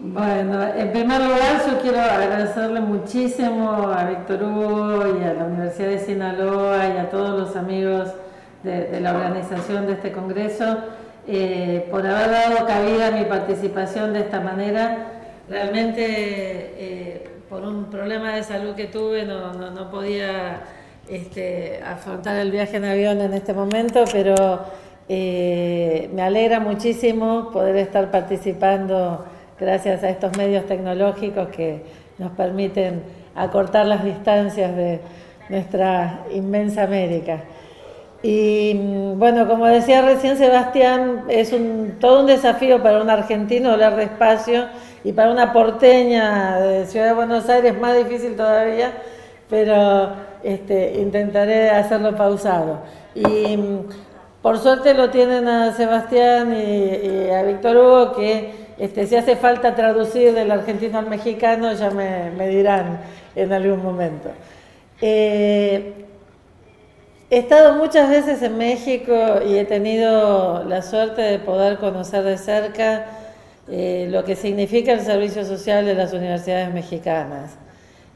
Bueno, en primer lugar yo quiero agradecerle muchísimo a Víctor Hugo y a la Universidad de Sinaloa y a todos los amigos de, la organización de este congreso eh, por haber dado cabida a mi participación de esta manera. Realmente eh, por un problema de salud que tuve no, podía este, afrontar el viaje en avión en este momento, pero eh, me alegra muchísimo poder estar participando gracias a estos medios tecnológicos que nos permiten acortar las distancias de nuestra inmensa América. Y mm, bueno, como decía recién Sebastián, es todo un desafío para un argentino hablar despacio y para una porteña de Ciudad de Buenos Aires más difícil todavía, pero este, intentaré hacerlo pausado. Y mm, por suerte lo tienen a Sebastián y, a Víctor Hugo que este, si hace falta traducir del argentino al mexicano ya me, dirán en algún momento. Eh, He estado muchas veces en México y he tenido la suerte de poder conocer de cerca eh, lo que significa el servicio social de las universidades mexicanas.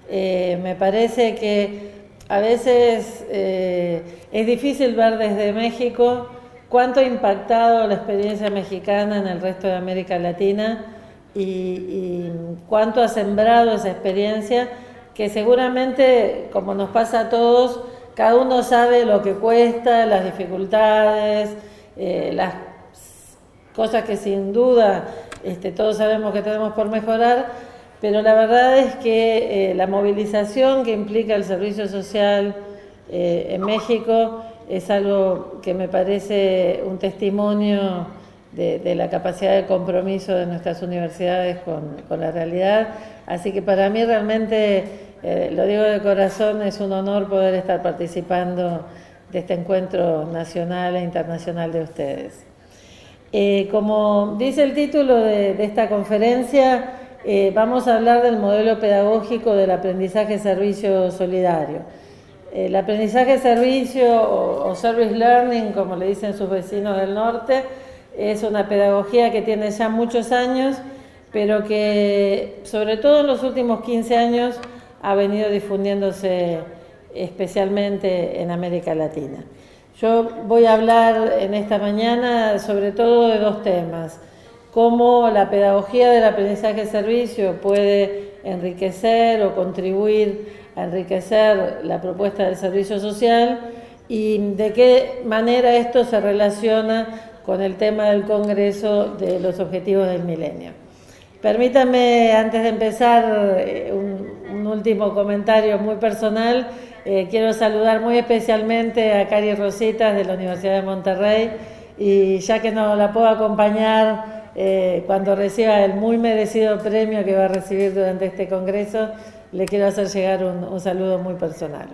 Eh, me parece que a veces es difícil ver desde México cuánto ha impactado la experiencia mexicana en el resto de América Latina y, cuánto ha sembrado esa experiencia que seguramente, como nos pasa a todos, cada uno sabe lo que cuesta, las dificultades, eh, las cosas que sin duda este, todos sabemos que tenemos por mejorar, pero la verdad es que eh, la movilización que implica el servicio social eh, en México es algo que me parece un testimonio de, la capacidad de compromiso de nuestras universidades con, la realidad. Así que para mí realmente eh, lo digo de corazón, es un honor poder estar participando de este encuentro nacional e internacional de ustedes. Eh, como dice el título de, esta conferencia, eh, vamos a hablar del modelo pedagógico del aprendizaje-servicio solidario. El aprendizaje-servicio o service learning, como le dicen sus vecinos del norte, es una pedagogía que tiene ya muchos años, pero que sobre todo en los últimos 15 años ha venido difundiéndose especialmente en América Latina. Yo voy a hablar en esta mañana sobre todo de dos temas, cómo la pedagogía del aprendizaje-servicio puede enriquecer o contribuir enriquecer la propuesta del servicio social y de qué manera esto se relaciona con el tema del Congreso de los Objetivos del Milenio. Permítanme, antes de empezar, eh, un, un último comentario muy personal. Eh, quiero saludar muy especialmente a Cari Rositas de la Universidad de Monterrey y ya que no la puedo acompañar eh, cuando reciba el muy merecido premio que va a recibir durante este congreso, le quiero hacer llegar un, saludo muy personal.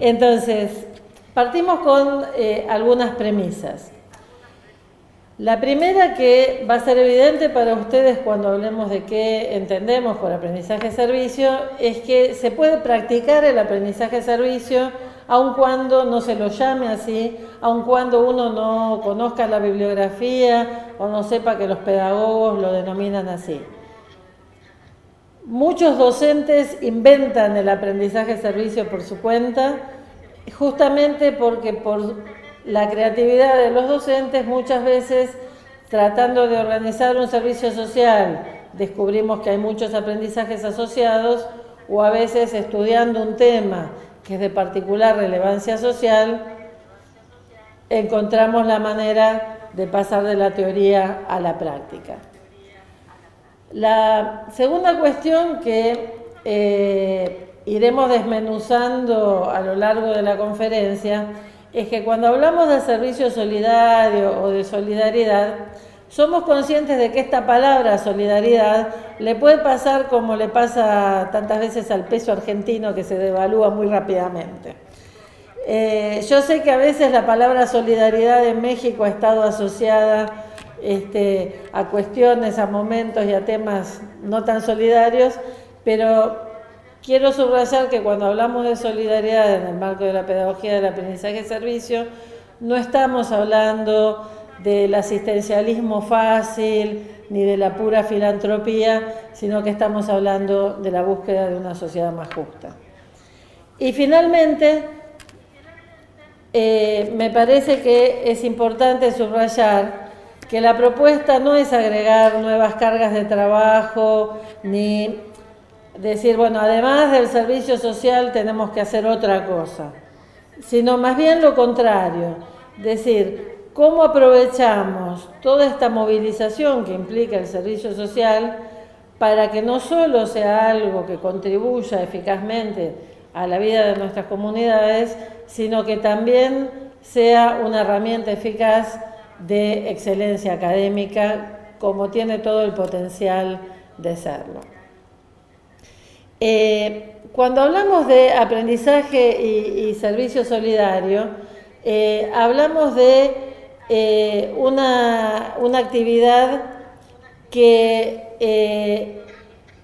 Entonces, partimos con eh, algunas premisas. La primera que va a ser evidente para ustedes cuando hablemos de qué entendemos por aprendizaje-servicio es que se puede practicar el aprendizaje-servicio aun cuando no se lo llame así, aun cuando uno no conozca la bibliografía o no sepa que los pedagogos lo denominan así. Muchos docentes inventan el aprendizaje-servicio por su cuenta, justamente porque por la creatividad de los docentes muchas veces tratando de organizar un servicio social descubrimos que hay muchos aprendizajes asociados o a veces estudiando un tema que es de particular relevancia social, encontramos la manera de pasar de la teoría a la práctica. La segunda cuestión que eh, iremos desmenuzando a lo largo de la conferencia es que cuando hablamos de servicio solidario o de solidaridad, somos conscientes de que esta palabra solidaridad le puede pasar como le pasa tantas veces al peso argentino que se devalúa muy rápidamente. Eh, yo sé que a veces la palabra solidaridad en México ha estado asociada este, a cuestiones, a momentos y a temas no tan solidarios, pero Quiero subrayar que cuando hablamos de solidaridad en el marco de la pedagogía del aprendizaje servicio, no estamos hablando del asistencialismo fácil, ni de la pura filantropía, sino que estamos hablando de la búsqueda de una sociedad más justa. Y finalmente, eh, me parece que es importante subrayar que la propuesta no es agregar nuevas cargas de trabajo ni decir, bueno, además del servicio social tenemos que hacer otra cosa, sino más bien lo contrario, decir, ¿cómo aprovechamos toda esta movilización que implica el servicio social para que no solo sea algo que contribuya eficazmente a la vida de nuestras comunidades, sino que también sea una herramienta eficaz de excelencia académica, como tiene todo el potencial de serlo. Eh, cuando hablamos de aprendizaje y, servicio solidario, eh, hablamos de eh, una, una, actividad que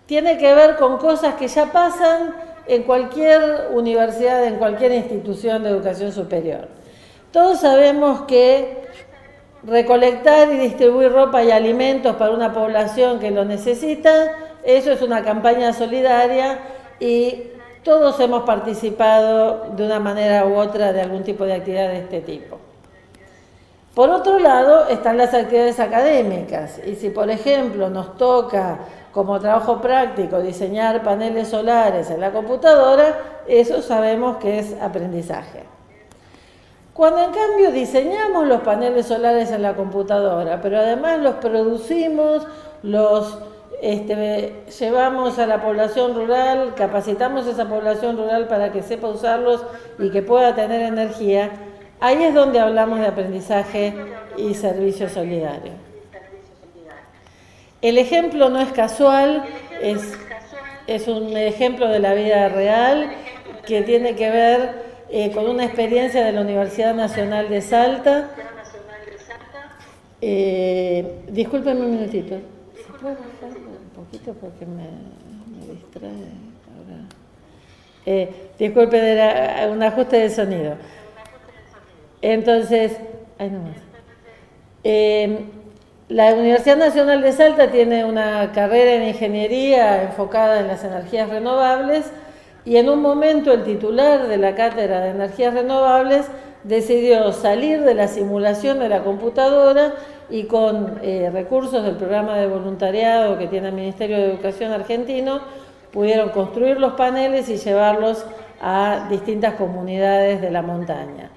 tiene que ver con cosas que ya pasan en cualquier universidad, en cualquier institución de educación superior. Todos sabemos que recolectar y distribuir ropa y alimentos para una población que lo necesita, eso es una campaña solidaria y todos hemos participado de una manera u otra de algún tipo de actividad de este tipo. Por otro lado, están las actividades académicas y si por ejemplo nos toca como trabajo práctico diseñar paneles solares en la computadora, eso sabemos que es aprendizaje. Cuando en cambio diseñamos los paneles solares en la computadora, pero además los producimos, los este, llevamos a la población rural, capacitamos a esa población rural para que sepa usarlos y que pueda tener energía, ahí es donde hablamos de aprendizaje y servicio solidario. El ejemplo no es casual, es, es un ejemplo de la vida real que tiene que ver eh, con una experiencia de la Universidad Nacional de Salta. Eh, un minutito. ¿Se un poquito porque me, distrae? Ahora. Eh, disculpen, era un ajuste de sonido. Entonces, ahí nomás. Eh, la Universidad Nacional de Salta tiene una carrera en ingeniería enfocada en las energías renovables y en un momento el titular de la cátedra de energías renovables decidió salir de la simulación de la computadora y con eh, recursos del programa de voluntariado que tiene el Ministerio de Educación argentino, pudieron construir los paneles y llevarlos a distintas comunidades de la montaña.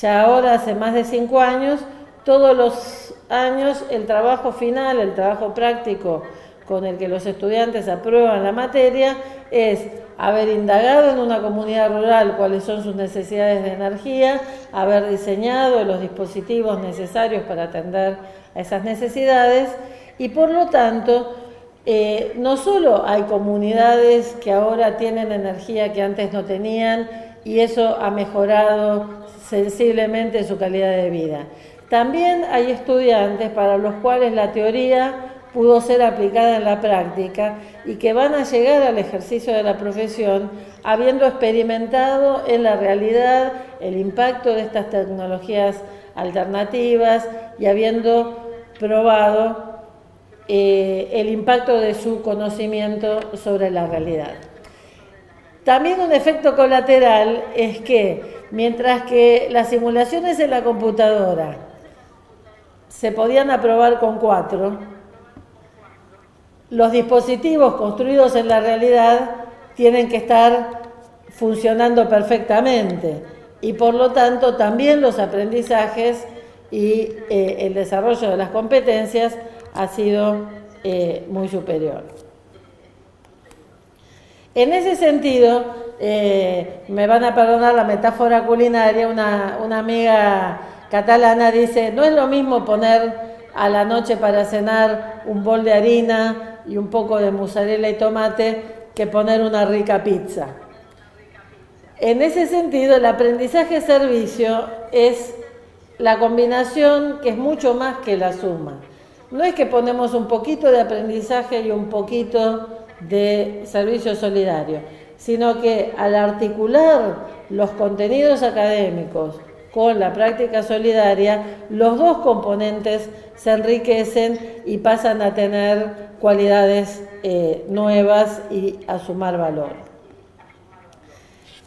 Ya ahora, hace más de cinco años, todos los años el trabajo final, el trabajo práctico con el que los estudiantes aprueban la materia es haber indagado en una comunidad rural cuáles son sus necesidades de energía, haber diseñado los dispositivos necesarios para atender a esas necesidades y por lo tanto eh, no solo hay comunidades que ahora tienen energía que antes no tenían y eso ha mejorado sensiblemente su calidad de vida. También hay estudiantes para los cuales la teoría pudo ser aplicada en la práctica y que van a llegar al ejercicio de la profesión habiendo experimentado en la realidad el impacto de estas tecnologías alternativas y habiendo probado eh, el impacto de su conocimiento sobre la realidad. También un efecto colateral es que mientras que las simulaciones en la computadora se podían aprobar con cuatro, los dispositivos construidos en la realidad tienen que estar funcionando perfectamente y por lo tanto también los aprendizajes y eh, el desarrollo de las competencias ha sido eh, muy superior. En ese sentido, eh, me van a perdonar la metáfora culinaria, una, una amiga catalana dice, no es lo mismo poner a la noche para cenar un bol de harina y un poco de mozzarella y tomate que poner una rica pizza. En ese sentido, el aprendizaje-servicio es la combinación que es mucho más que la suma. No es que ponemos un poquito de aprendizaje y un poquito de servicio solidario, sino que al articular los contenidos académicos con la práctica solidaria, los dos componentes se enriquecen y pasan a tener cualidades eh, nuevas y a sumar valor.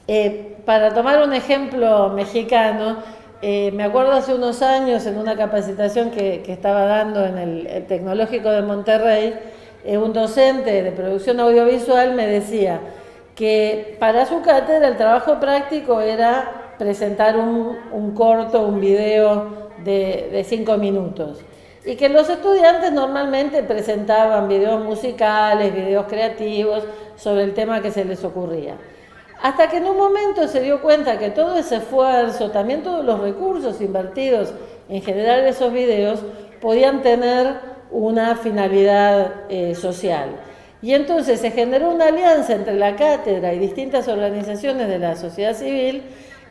Eh, para tomar un ejemplo mexicano, eh, me acuerdo hace unos años en una capacitación que, estaba dando en el, Tecnológico de Monterrey, un docente de producción audiovisual me decía que para su cátedra el trabajo práctico era presentar un, corto, un video de, cinco minutos y que los estudiantes normalmente presentaban videos musicales, videos creativos sobre el tema que se les ocurría. Hasta que en un momento se dio cuenta que todo ese esfuerzo, también todos los recursos invertidos en generar esos videos, podían tener una finalidad eh, social. Y entonces se generó una alianza entre la cátedra y distintas organizaciones de la sociedad civil,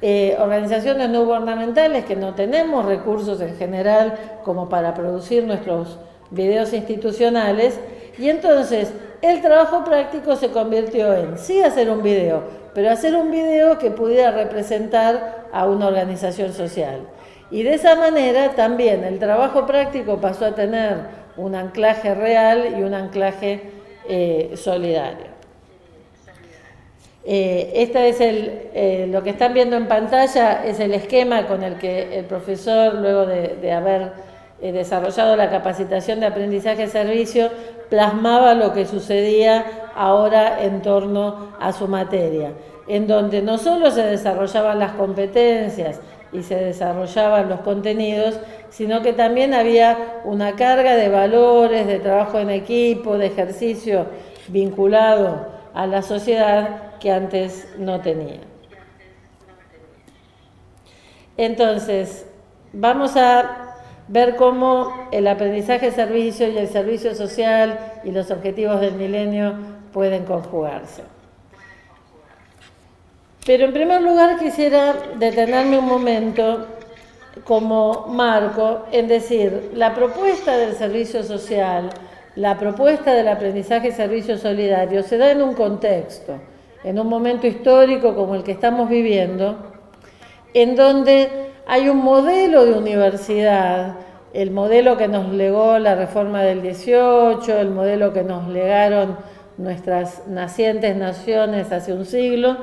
eh, organizaciones no gubernamentales que no tenemos recursos en general como para producir nuestros videos institucionales, y entonces el trabajo práctico se convirtió en sí hacer un video, pero hacer un video que pudiera representar a una organización social. Y de esa manera también el trabajo práctico pasó a tener un anclaje real y un anclaje eh, solidario. Eh, esta es el, eh, lo que están viendo en pantalla es el esquema con el que el profesor, luego de, haber desarrollado la capacitación de aprendizaje-servicio, plasmaba lo que sucedía ahora en torno a su materia, en donde no solo se desarrollaban las competencias y se desarrollaban los contenidos, sino que también había una carga de valores, de trabajo en equipo, de ejercicio vinculado a la sociedad que antes no tenía. Entonces, vamos a ver cómo el aprendizaje servicio y el servicio social y los objetivos del milenio pueden conjugarse. Pero en primer lugar quisiera detenerme un momento como marco en decir, la propuesta del servicio social, la propuesta del aprendizaje servicio solidario se da en un contexto, en un momento histórico como el que estamos viviendo, en donde hay un modelo de universidad, el modelo que nos legó la reforma del 18, el modelo que nos legaron nuestras nacientes naciones hace un siglo,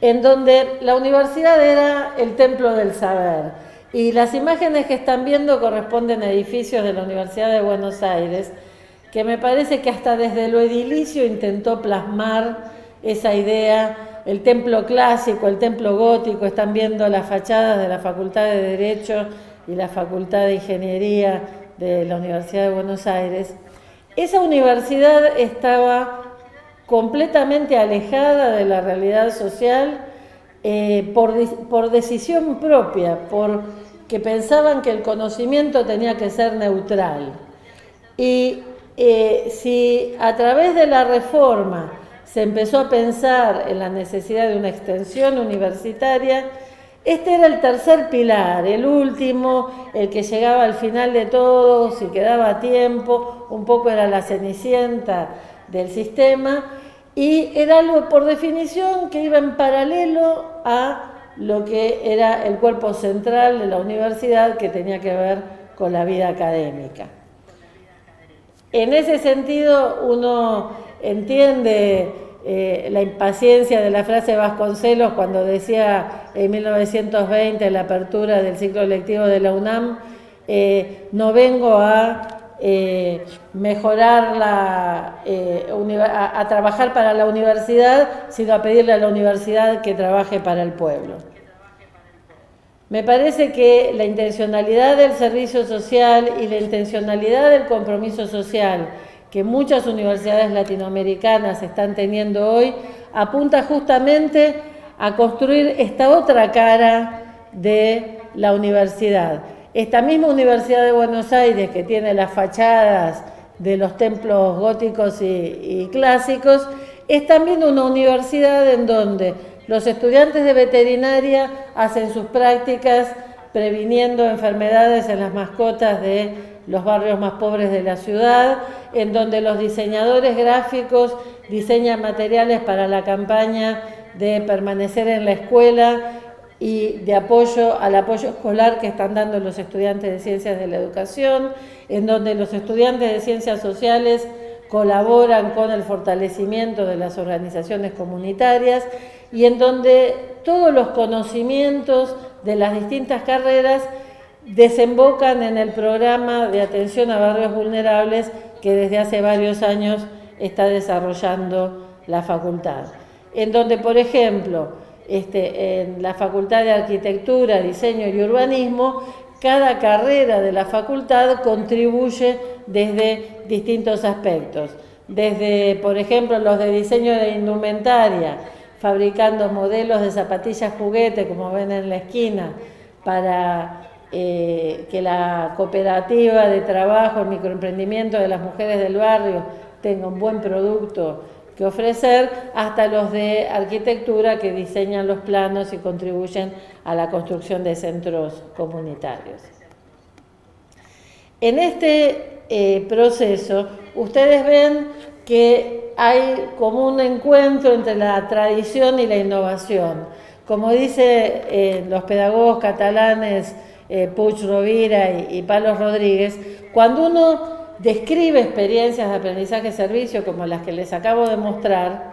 en donde la universidad era el templo del saber. Y las imágenes que están viendo corresponden a edificios de la Universidad de Buenos Aires, que me parece que hasta desde lo edilicio intentó plasmar esa idea el templo clásico, el templo gótico, están viendo las fachadas de la Facultad de Derecho y la Facultad de Ingeniería de la Universidad de Buenos Aires. Esa universidad estaba completamente alejada de la realidad social eh, por, decisión propia, porque pensaban que el conocimiento tenía que ser neutral. Y eh, si a través de la reforma se empezó a pensar en la necesidad de una extensión universitaria, este era el tercer pilar, el último, el que llegaba al final de todo, si quedaba tiempo, un poco era la cenicienta del sistema, y era algo por definición que iba en paralelo a lo que era el cuerpo central de la universidad que tenía que ver con la vida académica. En ese sentido, uno entiende eh, la impaciencia de la frase de Vasconcelos cuando decía en 1920 en la apertura del ciclo lectivo de la UNAM, eh, no vengo a eh, mejorar la, a, trabajar para la universidad, sino a pedirle a la universidad que trabaje para el pueblo. Me parece que la intencionalidad del servicio social y la intencionalidad del compromiso social que muchas universidades latinoamericanas están teniendo hoy, apunta justamente a construir esta otra cara de la universidad. Esta misma Universidad de Buenos Aires, que tiene las fachadas de los templos góticos y, clásicos, es también una universidad en donde los estudiantes de veterinaria hacen sus prácticas previniendo enfermedades en las mascotas de los barrios más pobres de la ciudad, en donde los diseñadores gráficos diseñan materiales para la campaña de permanecer en la escuela y de apoyo al apoyo escolar que están dando los estudiantes de ciencias de la educación, en donde los estudiantes de ciencias sociales colaboran con el fortalecimiento de las organizaciones comunitarias y en donde todos los conocimientos de las distintas carreras desembocan en el programa de atención a barrios vulnerables que desde hace varios años está desarrollando la facultad. En donde, por ejemplo, este, en la Facultad de Arquitectura, Diseño y Urbanismo, cada carrera de la facultad contribuye desde distintos aspectos. Desde, por ejemplo, los de diseño de indumentaria, fabricando modelos de zapatillas juguete, como ven en la esquina, para eh, que la cooperativa de trabajo, el microemprendimiento de las mujeres del barrio tenga un buen producto que ofrecer, hasta los de arquitectura que diseñan los planos y contribuyen a la construcción de centros comunitarios. En este eh, proceso, ustedes ven que hay como un encuentro entre la tradición y la innovación. Como dicen eh, los pedagogos catalanes eh, Puig Rovira y, y Palos Rodríguez, cuando uno describe experiencias de aprendizaje-servicio como las que les acabo de mostrar,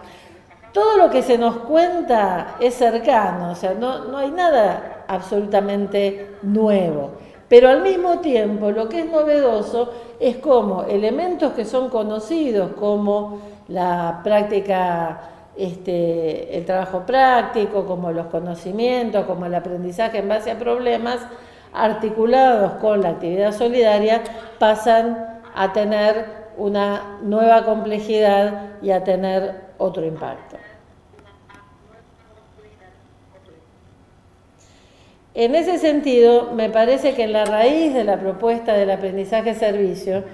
todo lo que se nos cuenta es cercano, o sea, no, no hay nada absolutamente nuevo. Pero al mismo tiempo lo que es novedoso es como elementos que son conocidos como la práctica, este, el trabajo práctico, como los conocimientos, como el aprendizaje en base a problemas, articulados con la actividad solidaria, pasan a tener una nueva complejidad y a tener otro impacto. En ese sentido, me parece que en la raíz de la propuesta del aprendizaje-servicio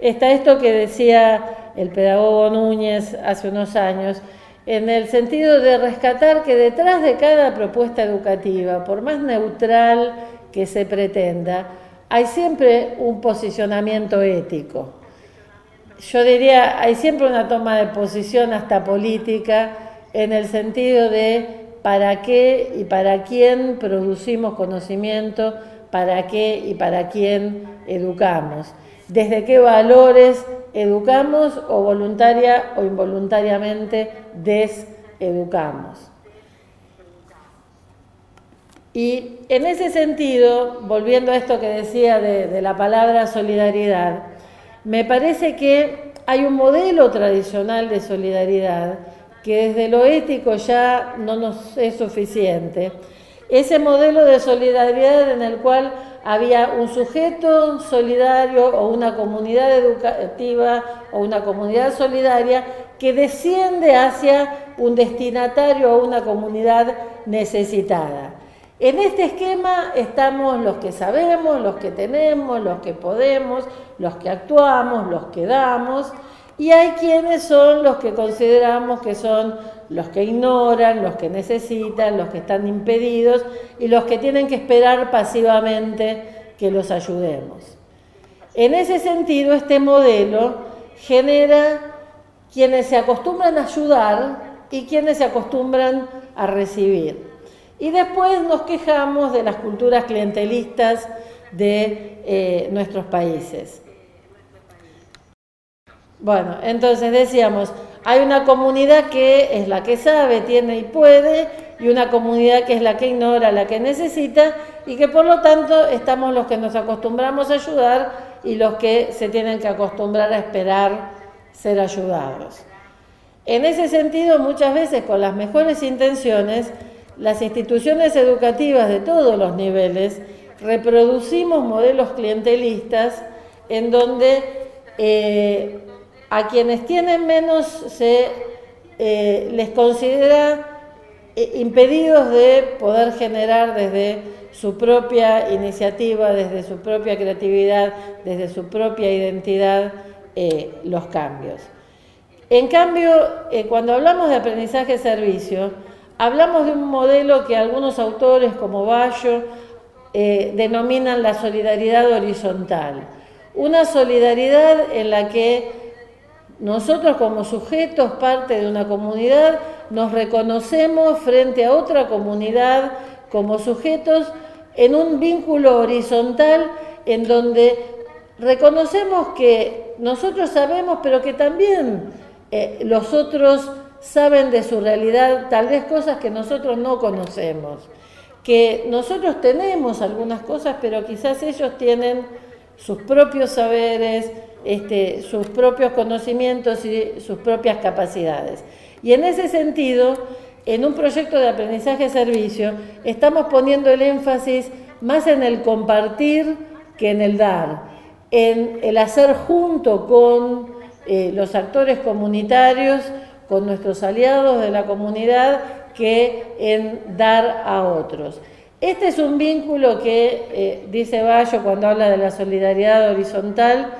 está esto que decía el pedagogo Núñez hace unos años, en el sentido de rescatar que detrás de cada propuesta educativa, por más neutral que se pretenda, hay siempre un posicionamiento ético. Yo diría, hay siempre una toma de posición hasta política en el sentido de para qué y para quién producimos conocimiento, para qué y para quién educamos, desde qué valores educamos o voluntaria o involuntariamente deseducamos. Y en ese sentido, volviendo a esto que decía de, la palabra solidaridad, me parece que hay un modelo tradicional de solidaridad que desde lo ético ya no nos es suficiente. Ese modelo de solidaridad en el cual había un sujeto solidario o una comunidad educativa o una comunidad solidaria que desciende hacia un destinatario o una comunidad necesitada. En este esquema estamos los que sabemos, los que tenemos, los que podemos, los que actuamos, los que damos, y hay quienes son los que consideramos que son los que ignoran, los que necesitan, los que están impedidos y los que tienen que esperar pasivamente que los ayudemos. En ese sentido, este modelo genera quienes se acostumbran a ayudar y quienes se acostumbran a recibir. Y después nos quejamos de las culturas clientelistas de eh, nuestros países. Bueno, entonces decíamos, hay una comunidad que es la que sabe, tiene y puede, y una comunidad que es la que ignora, la que necesita, y que por lo tanto estamos los que nos acostumbramos a ayudar y los que se tienen que acostumbrar a esperar ser ayudados. En ese sentido, muchas veces con las mejores intenciones, las instituciones educativas de todos los niveles reproducimos modelos clientelistas en donde eh, a quienes tienen menos se eh, les considera eh, impedidos de poder generar desde su propia iniciativa, desde su propia creatividad, desde su propia identidad, los cambios. En cambio, cuando hablamos de aprendizaje-servicio, Hablamos de un modelo que algunos autores como Bayo eh, denominan la solidaridad horizontal. Una solidaridad en la que nosotros como sujetos, parte de una comunidad, nos reconocemos frente a otra comunidad como sujetos en un vínculo horizontal en donde reconocemos que nosotros sabemos, pero que también eh, los otros saben de su realidad, tal vez cosas que nosotros no conocemos, que nosotros tenemos algunas cosas, pero quizás ellos tienen sus propios saberes, este, sus propios conocimientos y sus propias capacidades. Y en ese sentido, en un proyecto de aprendizaje-servicio, estamos poniendo el énfasis más en el compartir que en el dar, en el hacer junto con eh, los actores comunitarios, con nuestros aliados de la comunidad, que en dar a otros. Este es un vínculo que, eh, dice Bayo cuando habla de la solidaridad horizontal,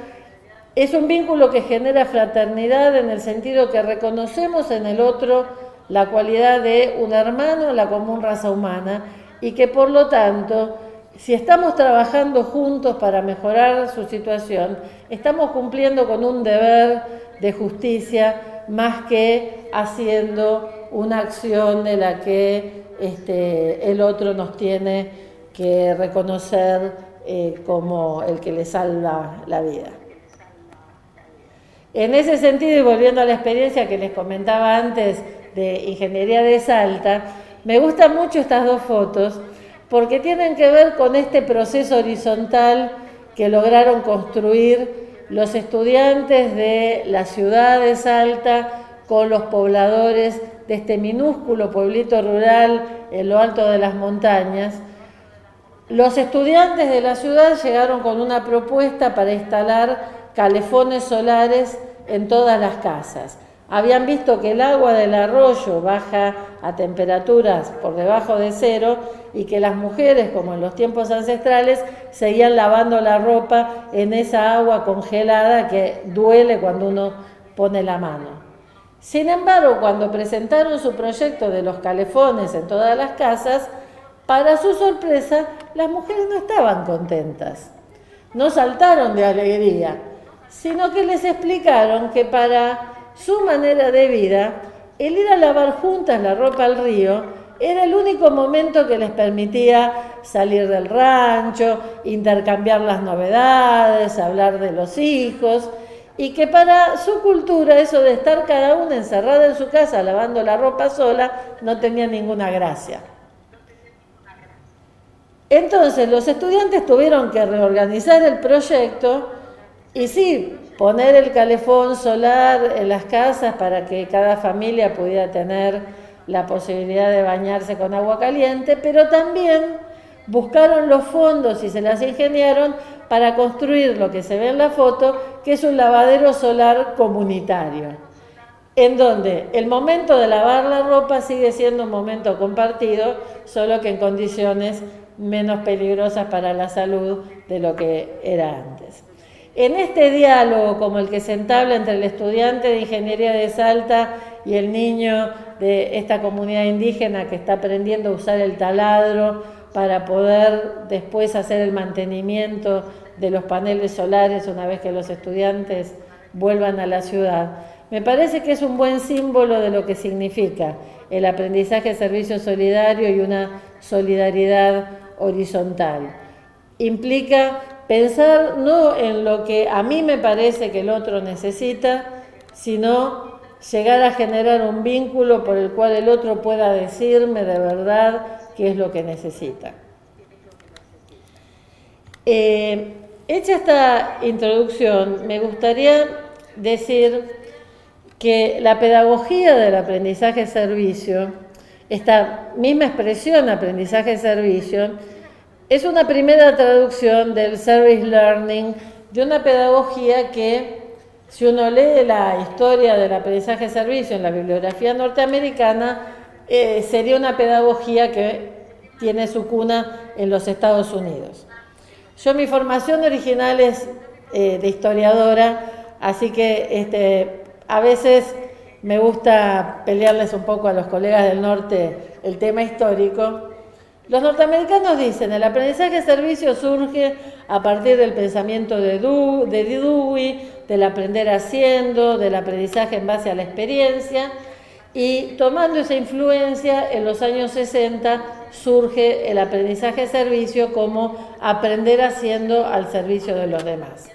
es un vínculo que genera fraternidad en el sentido que reconocemos en el otro la cualidad de un hermano en la común raza humana y que por lo tanto, si estamos trabajando juntos para mejorar su situación, estamos cumpliendo con un deber de justicia más que haciendo una acción de la que este, el otro nos tiene que reconocer eh, como el que le salva la vida. En ese sentido, y volviendo a la experiencia que les comentaba antes de Ingeniería de Salta, me gustan mucho estas dos fotos porque tienen que ver con este proceso horizontal que lograron construir los estudiantes de la ciudad de Salta con los pobladores de este minúsculo pueblito rural en lo alto de las montañas. Los estudiantes de la ciudad llegaron con una propuesta para instalar calefones solares en todas las casas. Habían visto que el agua del arroyo baja a temperaturas por debajo de cero y que las mujeres, como en los tiempos ancestrales, seguían lavando la ropa en esa agua congelada que duele cuando uno pone la mano. Sin embargo, cuando presentaron su proyecto de los calefones en todas las casas, para su sorpresa, las mujeres no estaban contentas, no saltaron de alegría, sino que les explicaron que para su manera de vida, el ir a lavar juntas la ropa al río era el único momento que les permitía salir del rancho, intercambiar las novedades, hablar de los hijos, y que para su cultura eso de estar cada una encerrada en su casa lavando la ropa sola no tenía ninguna gracia. Entonces los estudiantes tuvieron que reorganizar el proyecto y sí, poner el calefón solar en las casas para que cada familia pudiera tener la posibilidad de bañarse con agua caliente, pero también buscaron los fondos y se las ingeniaron para construir lo que se ve en la foto, que es un lavadero solar comunitario, en donde el momento de lavar la ropa sigue siendo un momento compartido, solo que en condiciones menos peligrosas para la salud de lo que era antes. En este diálogo, como el que se entabla entre el estudiante de Ingeniería de Salta y el niño de esta comunidad indígena que está aprendiendo a usar el taladro para poder después hacer el mantenimiento de los paneles solares una vez que los estudiantes vuelvan a la ciudad, me parece que es un buen símbolo de lo que significa el aprendizaje servicio solidario y una solidaridad horizontal. Implica pensar no en lo que a mí me parece que el otro necesita, sino llegar a generar un vínculo por el cual el otro pueda decirme de verdad qué es lo que necesita. Eh, hecha esta introducción, me gustaría decir que la pedagogía del aprendizaje-servicio, esta misma expresión aprendizaje-servicio, es una primera traducción del service learning de una pedagogía que, si uno lee la historia del aprendizaje-servicio en la bibliografía norteamericana, eh, sería una pedagogía que tiene su cuna en los Estados Unidos. Yo mi formación original es eh, de historiadora, así que este, a veces me gusta pelearles un poco a los colegas del norte el tema histórico, los norteamericanos dicen, el aprendizaje servicio surge a partir del pensamiento de, Dewey, del aprender haciendo, del aprendizaje en base a la experiencia, y tomando esa influencia, en los años 60 surge el aprendizaje servicio como aprender haciendo al servicio de los demás.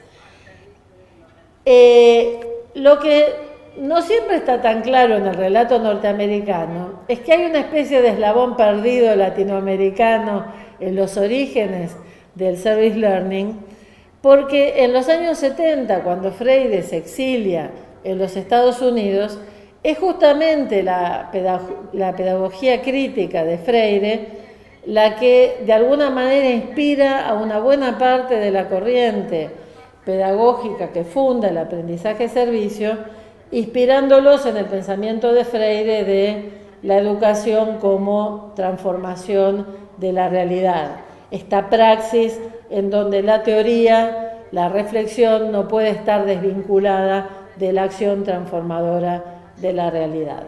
Eh, lo que no siempre está tan claro en el relato norteamericano. Es que hay una especie de eslabón perdido latinoamericano en los orígenes del service learning, porque en los años 70, cuando Freire se exilia en los Estados Unidos, es justamente la, pedagogía crítica de Freire la que de alguna manera inspira a una buena parte de la corriente pedagógica que funda el aprendizaje-servicio, inspirándolos en el pensamiento de Freire de la educación como transformación de la realidad. Esta praxis en donde la teoría, la reflexión no puede estar desvinculada de la acción transformadora de la realidad.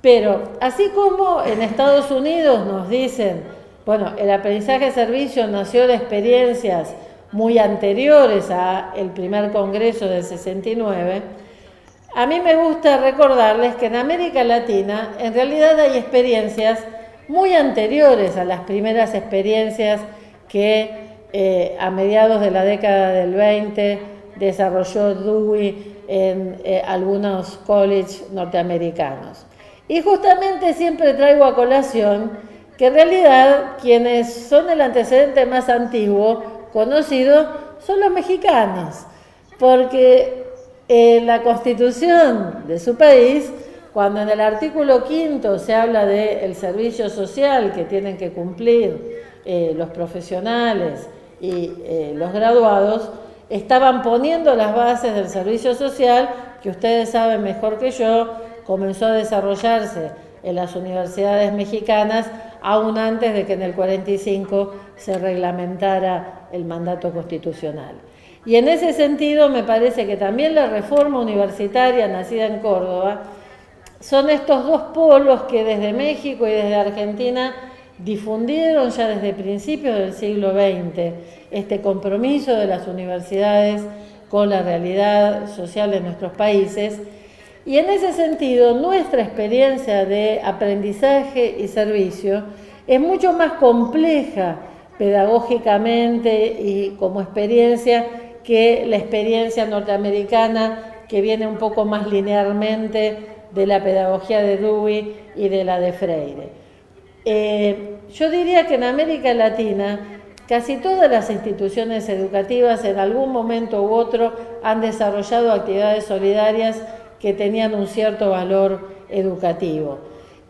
Pero así como en Estados Unidos nos dicen, bueno, el aprendizaje de servicio nació de experiencias muy anteriores al primer Congreso del 69, a mí me gusta recordarles que en América Latina en realidad hay experiencias muy anteriores a las primeras experiencias que eh, a mediados de la década del 20 desarrolló Dewey en eh, algunos colleges norteamericanos. Y justamente siempre traigo a colación que en realidad quienes son el antecedente más antiguo conocido son los mexicanos, porque en eh, la constitución de su país, cuando en el artículo quinto se habla del servicio social que tienen que cumplir eh, los profesionales y los graduados, estaban poniendo las bases del servicio social, que ustedes saben mejor que yo, comenzó a desarrollarse en las universidades mexicanas aún antes de que en el 45 se reglamentara el mandato constitucional. Y en ese sentido me parece que también la reforma universitaria nacida en Córdoba son estos dos polos que desde México y desde Argentina difundieron ya desde principios del siglo XX este compromiso de las universidades con la realidad social de nuestros países. Y en ese sentido, nuestra experiencia de aprendizaje y servicio es mucho más compleja pedagógicamente y como experiencia que la experiencia norteamericana que viene un poco más linealmente de la pedagogía de Dewey y de la de Freire. Eh, yo diría que en América Latina casi todas las instituciones educativas en algún momento u otro han desarrollado actividades solidarias que tenían un cierto valor educativo.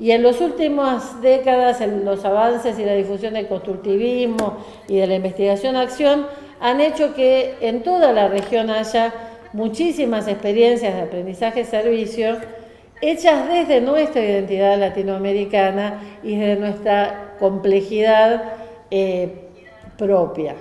Y en las últimas décadas, los avances y la difusión del constructivismo y de la investigación-acción han hecho que en toda la región haya muchísimas experiencias de aprendizaje-servicio hechas desde nuestra identidad latinoamericana y desde nuestra complejidad eh, propia.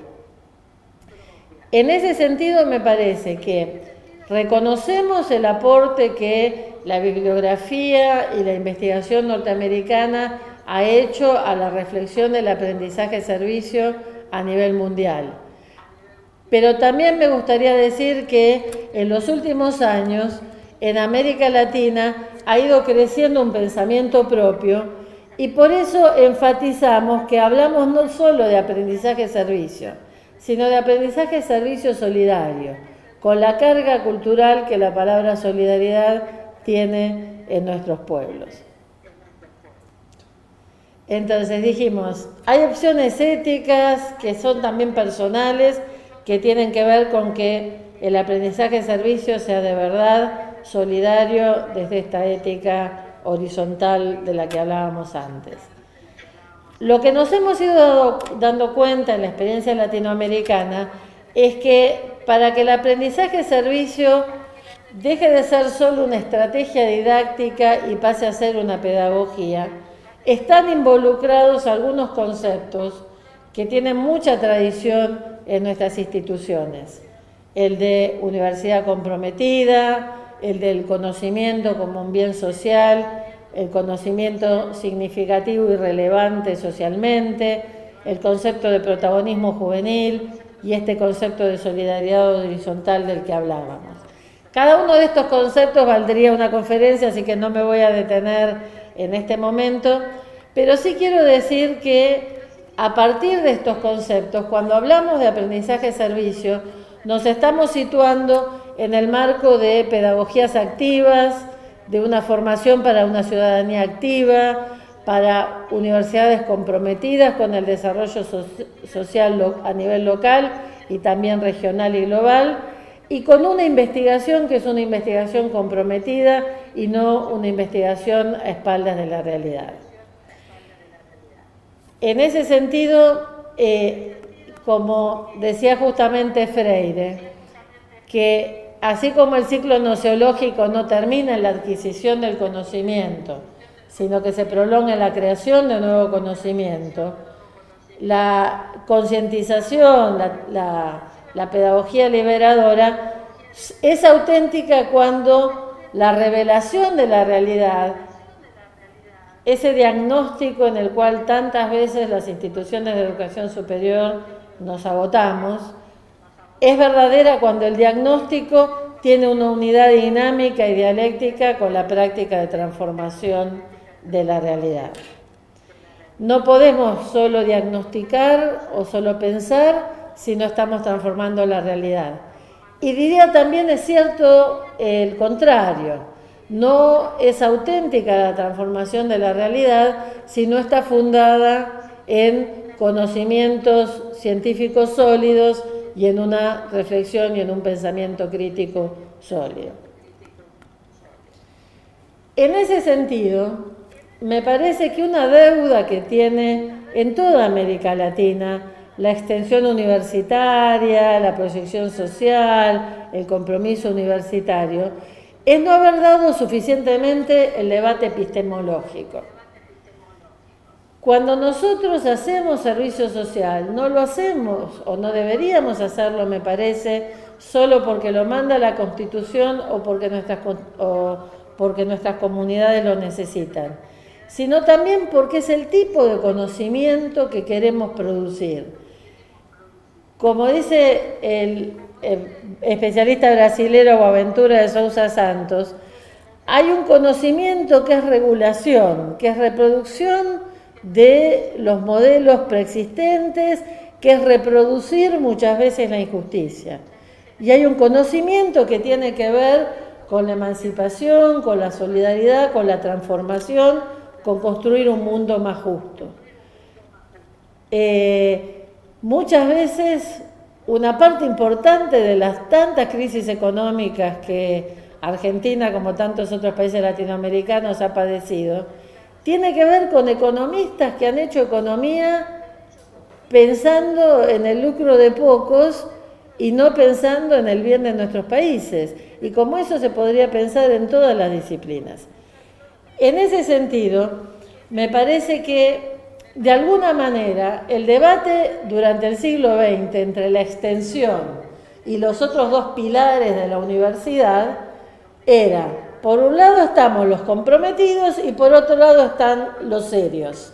En ese sentido me parece que reconocemos el aporte que la bibliografía y la investigación norteamericana ha hecho a la reflexión del aprendizaje-servicio a nivel mundial. Pero también me gustaría decir que en los últimos años en América Latina ha ido creciendo un pensamiento propio y por eso enfatizamos que hablamos no solo de aprendizaje-servicio, sino de aprendizaje-servicio solidario, con la carga cultural que la palabra solidaridad tiene en nuestros pueblos. Entonces dijimos, hay opciones éticas que son también personales, que tienen que ver con que el aprendizaje-servicio sea de verdad solidario desde esta ética horizontal de la que hablábamos antes. Lo que nos hemos ido dando cuenta en la experiencia latinoamericana es que para que el aprendizaje-servicio deje de ser solo una estrategia didáctica y pase a ser una pedagogía, están involucrados algunos conceptos que tienen mucha tradición en nuestras instituciones. El de universidad comprometida, el del conocimiento como un bien social, el conocimiento significativo y relevante socialmente, el concepto de protagonismo juvenil y este concepto de solidaridad horizontal del que hablábamos. Cada uno de estos conceptos valdría una conferencia, así que no me voy a detener en este momento, Pero sí quiero decir que a partir de estos conceptos, cuando hablamos de aprendizaje-servicio, nos estamos situando en el marco de pedagogías activas, de una formación para una ciudadanía activa, para universidades comprometidas con el desarrollo social a nivel local y también regional y global, y con una investigación que es una investigación comprometida y no una investigación a espaldas de la realidad. En ese sentido, eh, como decía justamente Freire, que así como el ciclo noceológico no termina en la adquisición del conocimiento, sino que se prolonga la creación de nuevo conocimiento, la concientización, la, la pedagogía liberadora es auténtica cuando la revelación de la realidad, ese diagnóstico en el cual tantas veces las instituciones de educación superior nos agotamos, es verdadera cuando el diagnóstico tiene una unidad dinámica y dialéctica con la práctica de transformación de la realidad. No podemos solo diagnosticar o solo pensar si no estamos transformando la realidad. Y diría también es cierto el contrario, no es auténtica la transformación de la realidad si no está fundada en conocimientos científicos sólidos y en una reflexión y en un pensamiento crítico sólido. En ese sentido, me parece que una deuda que tiene en toda América Latina la extensión universitaria, la proyección social, el compromiso universitario, es no haber dado suficientemente el debate epistemológico. Cuando nosotros hacemos servicio social, no lo hacemos o no deberíamos hacerlo, me parece, solo porque lo manda la Constitución o porque nuestras, o porque nuestras comunidades lo necesitan, sino también porque es el tipo de conocimiento que queremos producir. Como dice el, especialista brasilero Boaventura de Sousa Santos, hay un conocimiento que es regulación, que es reproducción de los modelos preexistentes, que es reproducir muchas veces la injusticia. Y hay un conocimiento que tiene que ver con la emancipación, con la solidaridad, con la transformación, con construir un mundo más justo. Eh, muchas veces una parte importante de las tantas crisis económicas que Argentina, como tantos otros países latinoamericanos, ha padecido, tiene que ver con economistas que han hecho economía pensando en el lucro de pocos y no pensando en el bien de nuestros países. Y como eso se podría pensar en todas las disciplinas. En ese sentido, me parece que de alguna manera el debate durante el siglo XX entre la extensión y los otros dos pilares de la universidad era por un lado estamos los comprometidos y por otro lado están los serios.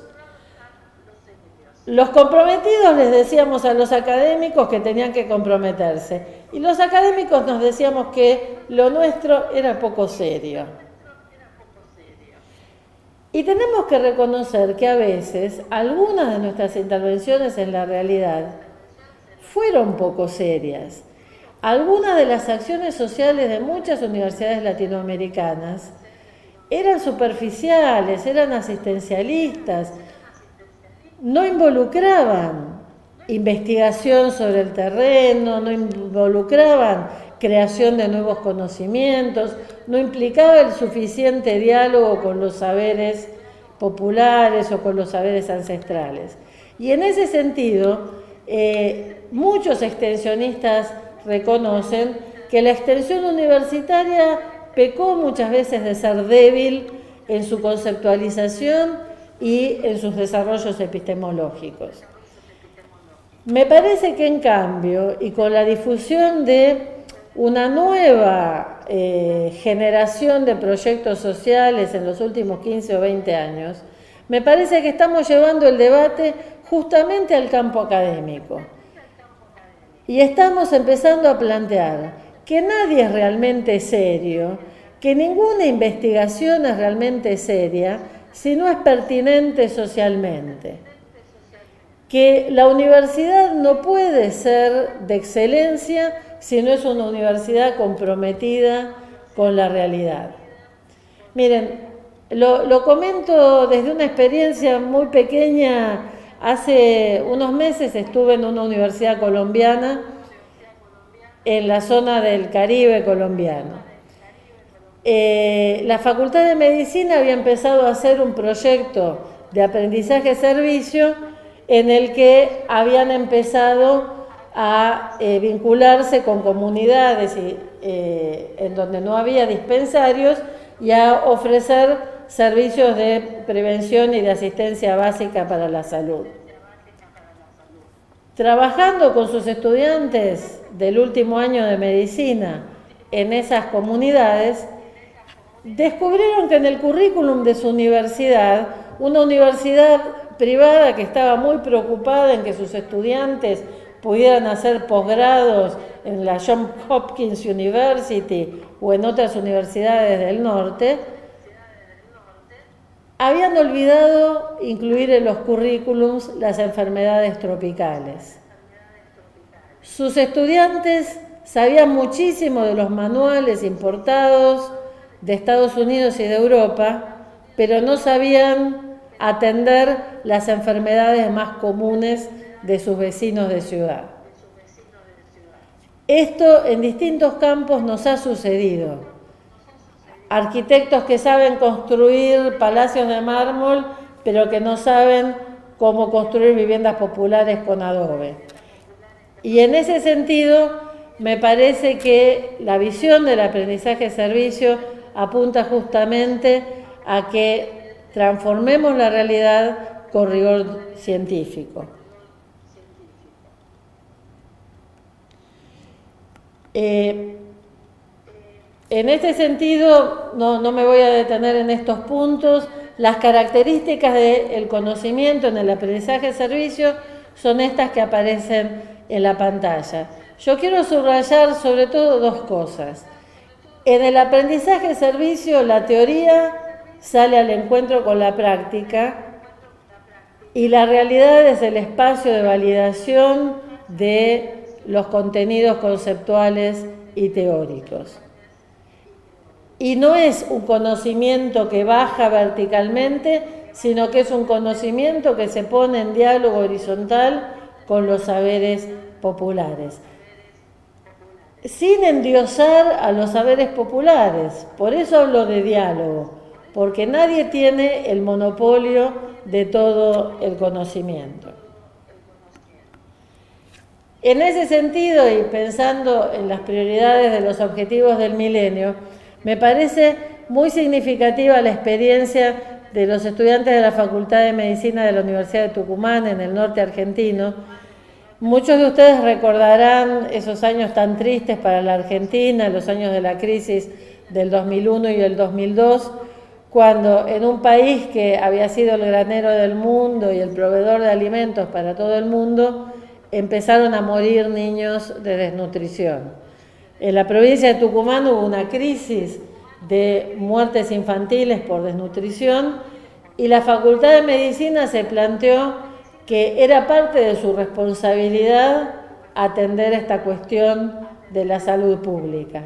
Los comprometidos les decíamos a los académicos que tenían que comprometerse y los académicos nos decíamos que lo nuestro era poco serio. Y tenemos que reconocer que a veces algunas de nuestras intervenciones en la realidad fueron poco serias. Algunas de las acciones sociales de muchas universidades latinoamericanas eran superficiales, eran asistencialistas, no involucraban investigación sobre el terreno, no involucraban creación de nuevos conocimientos, no implicaba el suficiente diálogo con los saberes populares o con los saberes ancestrales. Y en ese sentido, eh, muchos extensionistas reconocen que la extensión universitaria pecó muchas veces de ser débil en su conceptualización y en sus desarrollos epistemológicos. Me parece que en cambio, y con la difusión de una nueva eh, generación de proyectos sociales en los últimos 15 o 20 años, me parece que estamos llevando el debate justamente al campo académico. Y estamos empezando a plantear que nadie es realmente serio, que ninguna investigación es realmente seria si no es pertinente socialmente. Que la universidad no puede ser de excelencia si no es una universidad comprometida con la realidad. Miren, lo, comento desde una experiencia muy pequeña. Hace unos meses estuve en una universidad colombiana en la zona del Caribe colombiano. Eh, la Facultad de Medicina había empezado a hacer un proyecto de aprendizaje-servicio en el que habían empezado a eh, vincularse con comunidades eh, en donde no había dispensarios y a ofrecer servicios de prevención y de asistencia básica para la salud. Trabajando con sus estudiantes del último año de medicina en esas comunidades, descubrieron que en el currículum de su universidad, una universidad privada que estaba muy preocupada en que sus estudiantes pudieran hacer posgrados en la Johns Hopkins University o en otras universidades del norte, habían olvidado incluir en los currículums las enfermedades tropicales. Sus estudiantes sabían muchísimo de los manuales importados de Estados Unidos y de Europa, pero no sabían atender las enfermedades más comunes de sus vecinos de ciudad. Esto en distintos campos nos ha sucedido. Arquitectos que saben construir palacios de mármol, pero que no saben cómo construir viviendas populares con adobe. Y en ese sentido, me parece que la visión del aprendizaje-servicio apunta justamente a que transformemos la realidad con rigor científico. Eh, en este sentido, no, me voy a detener en estos puntos, las características del conocimiento en el aprendizaje de servicio son estas que aparecen en la pantalla. Yo quiero subrayar sobre todo dos cosas. En el aprendizaje de servicio, la teoría sale al encuentro con la práctica y la realidad es el espacio de validación de los contenidos conceptuales y teóricos. Y no es un conocimiento que baja verticalmente, sino que es un conocimiento que se pone en diálogo horizontal con los saberes populares, sin endiosar a los saberes populares. Por eso hablo de diálogo, porque nadie tiene el monopolio de todo el conocimiento. En ese sentido, y pensando en las prioridades de los objetivos del milenio, me parece muy significativa la experiencia de los estudiantes de la Facultad de Medicina de la Universidad de Tucumán, en el norte argentino. Muchos de ustedes recordarán esos años tan tristes para la Argentina, los años de la crisis del 2001 y el 2002, cuando en un país que había sido el granero del mundo y el proveedor de alimentos para todo el mundo, empezaron a morir niños de desnutrición. En la provincia de Tucumán hubo una crisis de muertes infantiles por desnutrición y la Facultad de Medicina se planteó que era parte de su responsabilidad atender esta cuestión de la salud pública.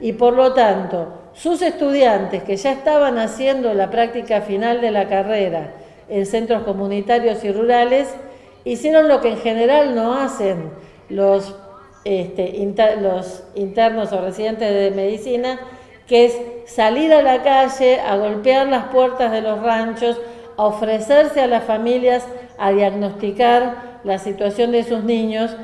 Y por lo tanto, sus estudiantes que ya estaban haciendo la práctica final de la carrera en centros comunitarios y rurales, hicieron lo que en general no hacen los, este, los internos o residentes de medicina, que es salir a la calle, a golpear las puertas de los ranchos, a ofrecerse a las familias a diagnosticar la situación de sus niños,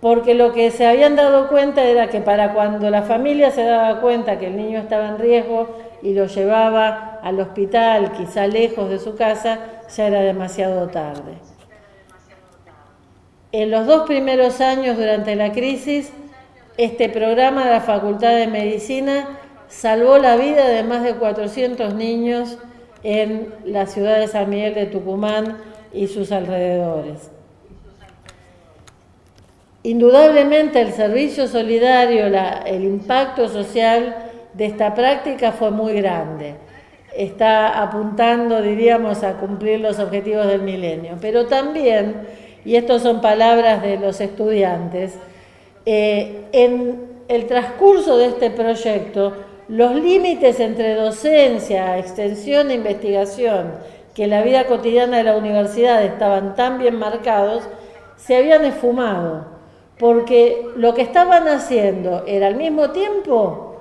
porque lo que se habían dado cuenta era que para cuando la familia se daba cuenta que el niño estaba en riesgo y lo llevaba al hospital, quizá lejos de su casa, ya era demasiado tarde. En los dos primeros años durante la crisis, este programa de la Facultad de Medicina salvó la vida de más de 400 niños en la ciudad de San Miguel de Tucumán y sus alrededores. Indudablemente el servicio solidario, el impacto social de esta práctica fue muy grande. está apuntando, diríamos, a cumplir los objetivos del milenio. Pero también, y estas son palabras de los estudiantes, eh, en el transcurso de este proyecto, los límites entre docencia, extensión e investigación, que en la vida cotidiana de la universidad estaban tan bien marcados, se habían esfumado, porque lo que estaban haciendo era al mismo tiempo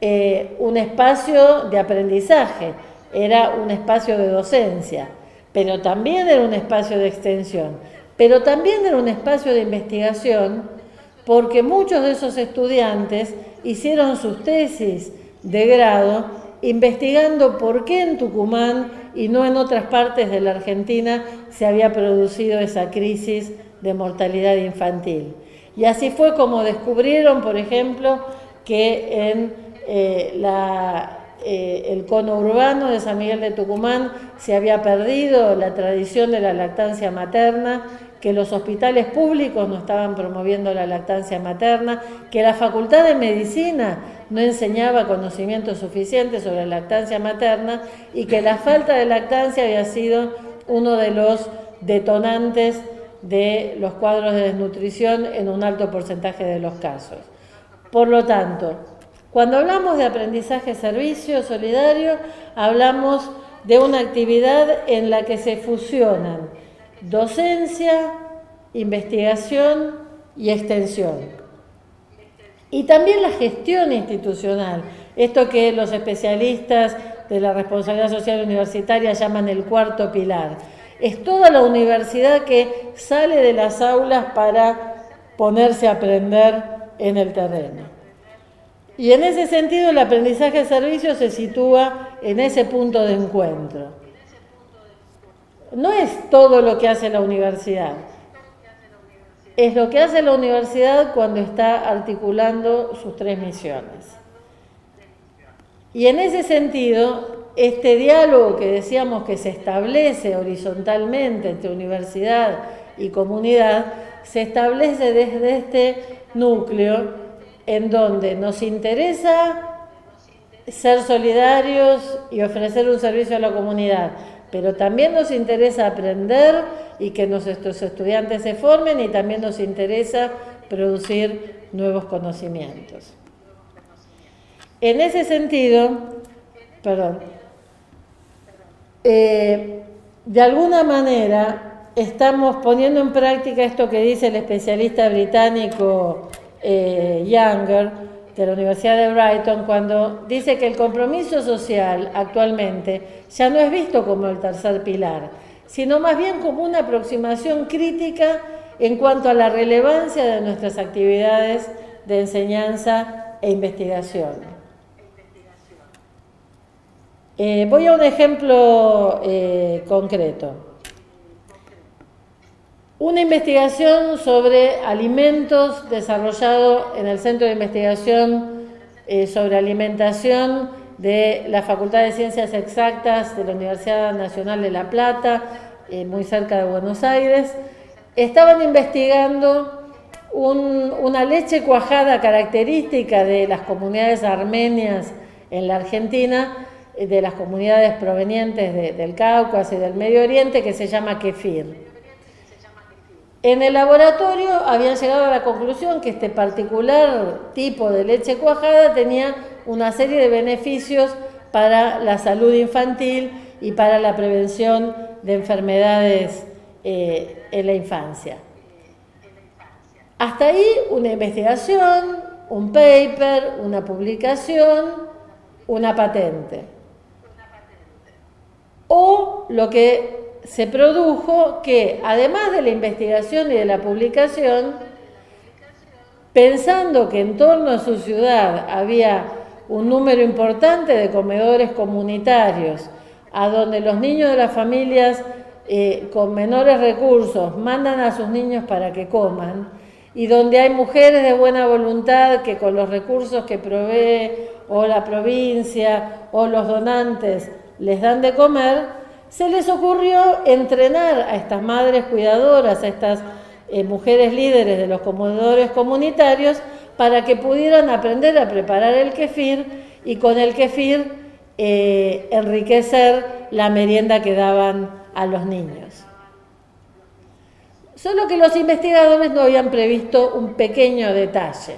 eh, un espacio de aprendizaje, era un espacio de docencia, pero también era un espacio de extensión, pero también era un espacio de investigación, porque muchos de esos estudiantes hicieron sus tesis de grado investigando por qué en Tucumán y no en otras partes de la Argentina se había producido esa crisis de mortalidad infantil. Y así fue como descubrieron, por ejemplo, que en eh, eh, el cono urbano de San Miguel de Tucumán se había perdido la tradición de la lactancia materna, que los hospitales públicos no estaban promoviendo la lactancia materna, que la Facultad de Medicina no enseñaba conocimientos suficientes sobre la lactancia materna y que la falta de lactancia había sido uno de los detonantes de los cuadros de desnutrición en un alto porcentaje de los casos. Por lo tanto, cuando hablamos de aprendizaje servicio solidario, hablamos de una actividad en la que se fusionan docencia, investigación y extensión. Y también la gestión institucional, esto que los especialistas de la responsabilidad social universitaria llaman el cuarto pilar. Es toda la universidad que sale de las aulas para ponerse a aprender en el terreno. Y en ese sentido el aprendizaje de servicio se sitúa en ese punto de encuentro. No es todo lo que hace la universidad, es lo que hace la universidad cuando está articulando sus tres misiones. Y en ese sentido, este diálogo que decíamos que se establece horizontalmente entre universidad y comunidad, se establece desde este núcleo en donde nos interesa ser solidarios y ofrecer un servicio a la comunidad, pero también nos interesa aprender y que nuestros estudiantes se formen y también nos interesa producir nuevos conocimientos. En ese sentido, perdón, eh, de alguna manera estamos poniendo en práctica esto que dice el especialista británico eh, Younger, de la Universidad de Brighton cuando dice que el compromiso social actualmente ya no es visto como el tercer pilar, sino más bien como una aproximación crítica en cuanto a la relevancia de nuestras actividades de enseñanza e investigación. Eh, voy a un ejemplo eh, concreto. Una investigación sobre alimentos desarrollado en el Centro de Investigación eh, sobre Alimentación de la Facultad de Ciencias Exactas de la Universidad Nacional de La Plata, eh, muy cerca de Buenos Aires. Estaban investigando una leche cuajada característica de las comunidades armenias en la Argentina, eh, de las comunidades provenientes del Cáucaso y del Medio Oriente, que se llama kefir. En el laboratorio habían llegado a la conclusión que este particular tipo de leche cuajada tenía una serie de beneficios para la salud infantil y para la prevención de enfermedades eh, en la infancia. Hasta ahí una investigación, un paper, una publicación, una patente. O lo que se produjo que, además de la investigación y de la publicación, pensando que en torno a su ciudad había un número importante de comedores comunitarios, a donde los niños de las familias eh, con menores recursos mandan a sus niños para que coman, y donde hay mujeres de buena voluntad que con los recursos que provee o la provincia o los donantes les dan de comer, se les ocurrió entrenar a estas madres cuidadoras, a estas eh, mujeres líderes de los comedores comunitarios, para que pudieran aprender a preparar el kefir y con el kefir eh, enriquecer la merienda que daban a los niños. Solo que los investigadores no habían previsto un pequeño detalle,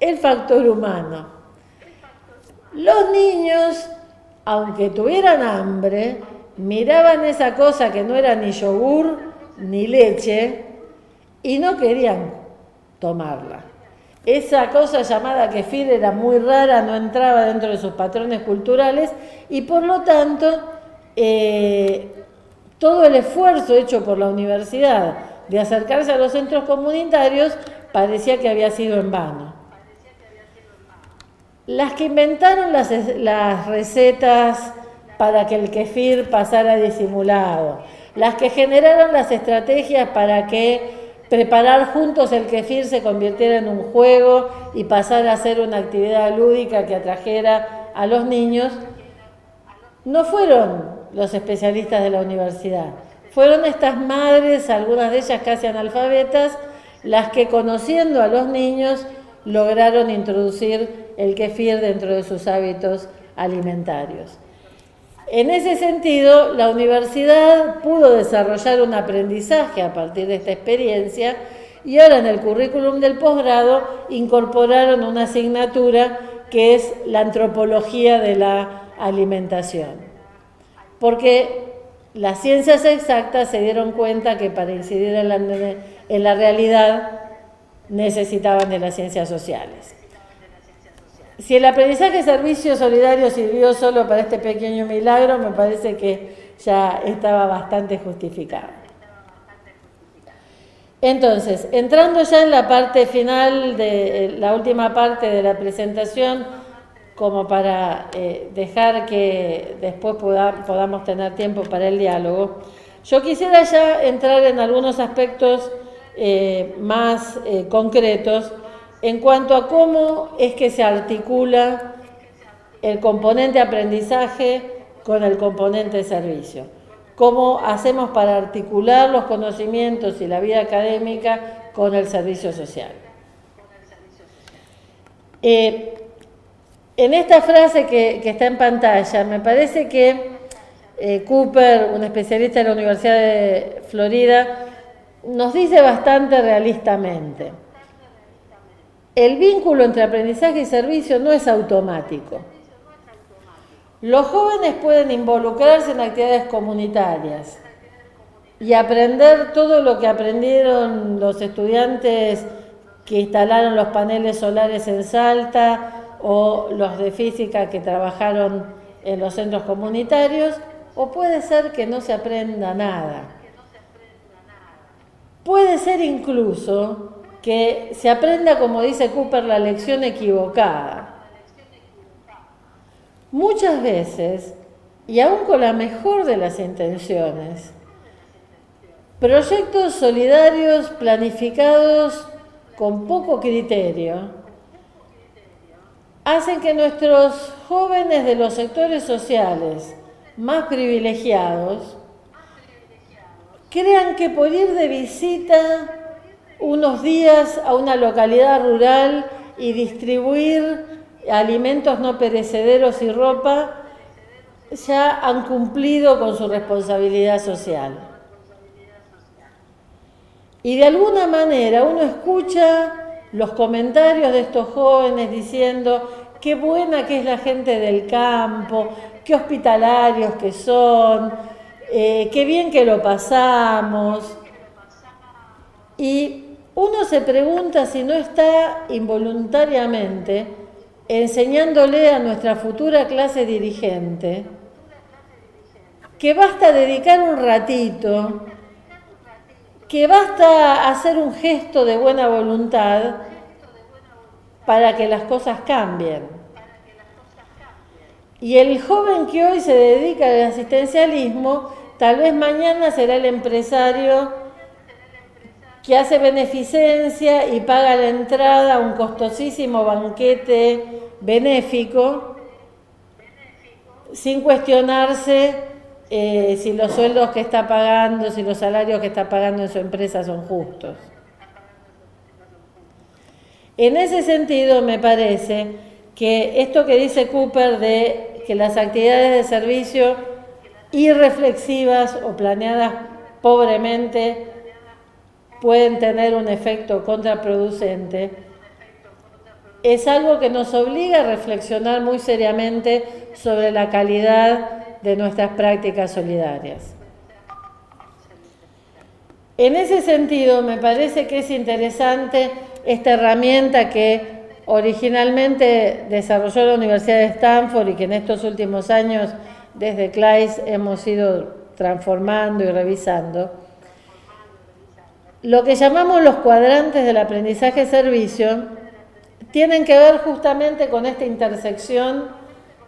el factor humano. Los niños, aunque tuvieran hambre, miraban esa cosa que no era ni yogur ni leche y no querían tomarla. Esa cosa llamada kefir era muy rara, no entraba dentro de sus patrones culturales y por lo tanto eh, todo el esfuerzo hecho por la universidad de acercarse a los centros comunitarios parecía que había sido en vano. Las que inventaron las, recetas para que el kefir pasara disimulado, las que generaron las estrategias para que preparar juntos el kefir se convirtiera en un juego y pasara a ser una actividad lúdica que atrajera a los niños, no fueron los especialistas de la universidad, fueron estas madres, algunas de ellas casi analfabetas, las que conociendo a los niños lograron introducir el kefir dentro de sus hábitos alimentarios. En ese sentido, la universidad pudo desarrollar un aprendizaje a partir de esta experiencia y ahora en el currículum del posgrado incorporaron una asignatura que es la antropología de la alimentación. Porque las ciencias exactas se dieron cuenta que para incidir en la, en la realidad necesitaban de las ciencias sociales. Si el aprendizaje servicio solidario sirvió solo para este pequeño milagro, me parece que ya estaba bastante justificado. Entonces, entrando ya en la parte final, de eh, la última parte de la presentación, como para eh, dejar que después podamos tener tiempo para el diálogo, yo quisiera ya entrar en algunos aspectos eh, más concretos en cuanto a cómo es que se articula el componente aprendizaje con el componente servicio. Cómo hacemos para articular los conocimientos y la vida académica con el servicio social. Eh, en esta frase que, está en pantalla, me parece que eh, Cooper, un especialista de la Universidad de Florida, nos dice bastante realistamente. El vínculo entre aprendizaje y servicio no es automático. Los jóvenes pueden involucrarse en actividades comunitarias y aprender todo lo que aprendieron los estudiantes que instalaron los paneles solares en Salta o los de física que trabajaron en los centros comunitarios, o puede ser que no se aprenda nada. Puede ser incluso que se aprenda, como dice Cooper, la lección equivocada. Muchas veces, y aún con la mejor de las intenciones, proyectos solidarios planificados con poco criterio hacen que nuestros jóvenes de los sectores sociales más privilegiados crean que por ir de visita unos días a una localidad rural y distribuir alimentos no perecederos y ropa, ya han cumplido con su responsabilidad social. Y de alguna manera uno escucha los comentarios de estos jóvenes diciendo qué buena que es la gente del campo, qué hospitalarios que son, eh, qué bien que lo pasamos. Y uno se pregunta si no está involuntariamente enseñándole a nuestra futura clase dirigente que basta dedicar un ratito, que basta hacer un gesto de buena voluntad para que las cosas cambien. Y el joven que hoy se dedica al asistencialismo, tal vez mañana será el empresario que hace beneficencia y paga la entrada a un costosísimo banquete benéfico sin cuestionarse eh, si los sueldos que está pagando, si los salarios que está pagando en su empresa son justos. En ese sentido, me parece que esto que dice Cooper de que las actividades de servicio irreflexivas o planeadas pobremente pueden tener un efecto contraproducente, es algo que nos obliga a reflexionar muy seriamente sobre la calidad de nuestras prácticas solidarias. En ese sentido, me parece que es interesante esta herramienta que originalmente desarrolló la Universidad de Stanford y que en estos últimos años desde CLAIS hemos ido transformando y revisando. Lo que llamamos los cuadrantes del aprendizaje-servicio tienen que ver justamente con esta intersección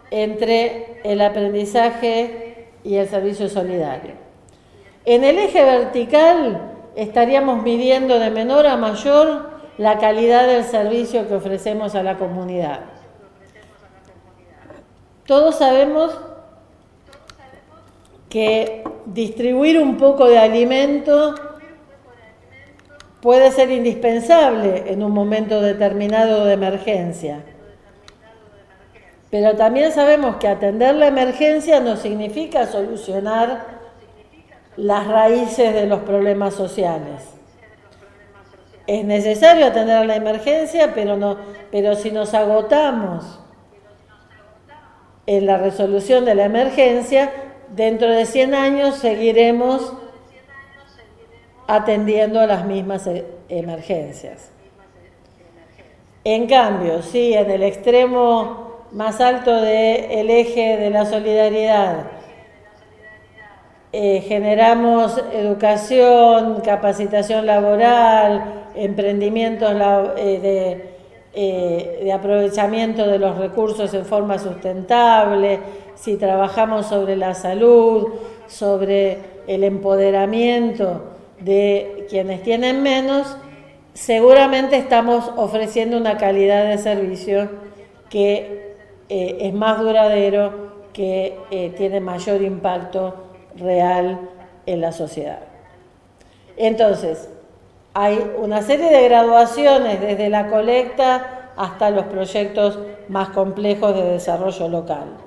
entre el aprendizaje y el servicio solidario. En el eje vertical estaríamos midiendo de menor a mayor la calidad del servicio que ofrecemos a la comunidad. Todos sabemos que distribuir un poco de alimento puede ser indispensable en un momento determinado de emergencia. Pero también sabemos que atender la emergencia no significa solucionar las raíces de los problemas sociales. Es necesario atender la emergencia, pero, no, pero si nos agotamos en la resolución de la emergencia, dentro de 100 años seguiremos atendiendo a las mismas e, emergencias. En cambio, si en el extremo más alto del eje de la solidaridad eh, generamos educación, capacitación laboral, emprendimientos eh, eh, de, aprovechamiento de los recursos en forma sustentable, si trabajamos sobre la salud, sobre el empoderamiento de quienes tienen menos, seguramente estamos ofreciendo una calidad de servicio que eh, es más duradero, que tiene mayor impacto real en la sociedad. Entonces, hay una serie de graduaciones desde la colecta hasta los proyectos más complejos de desarrollo local.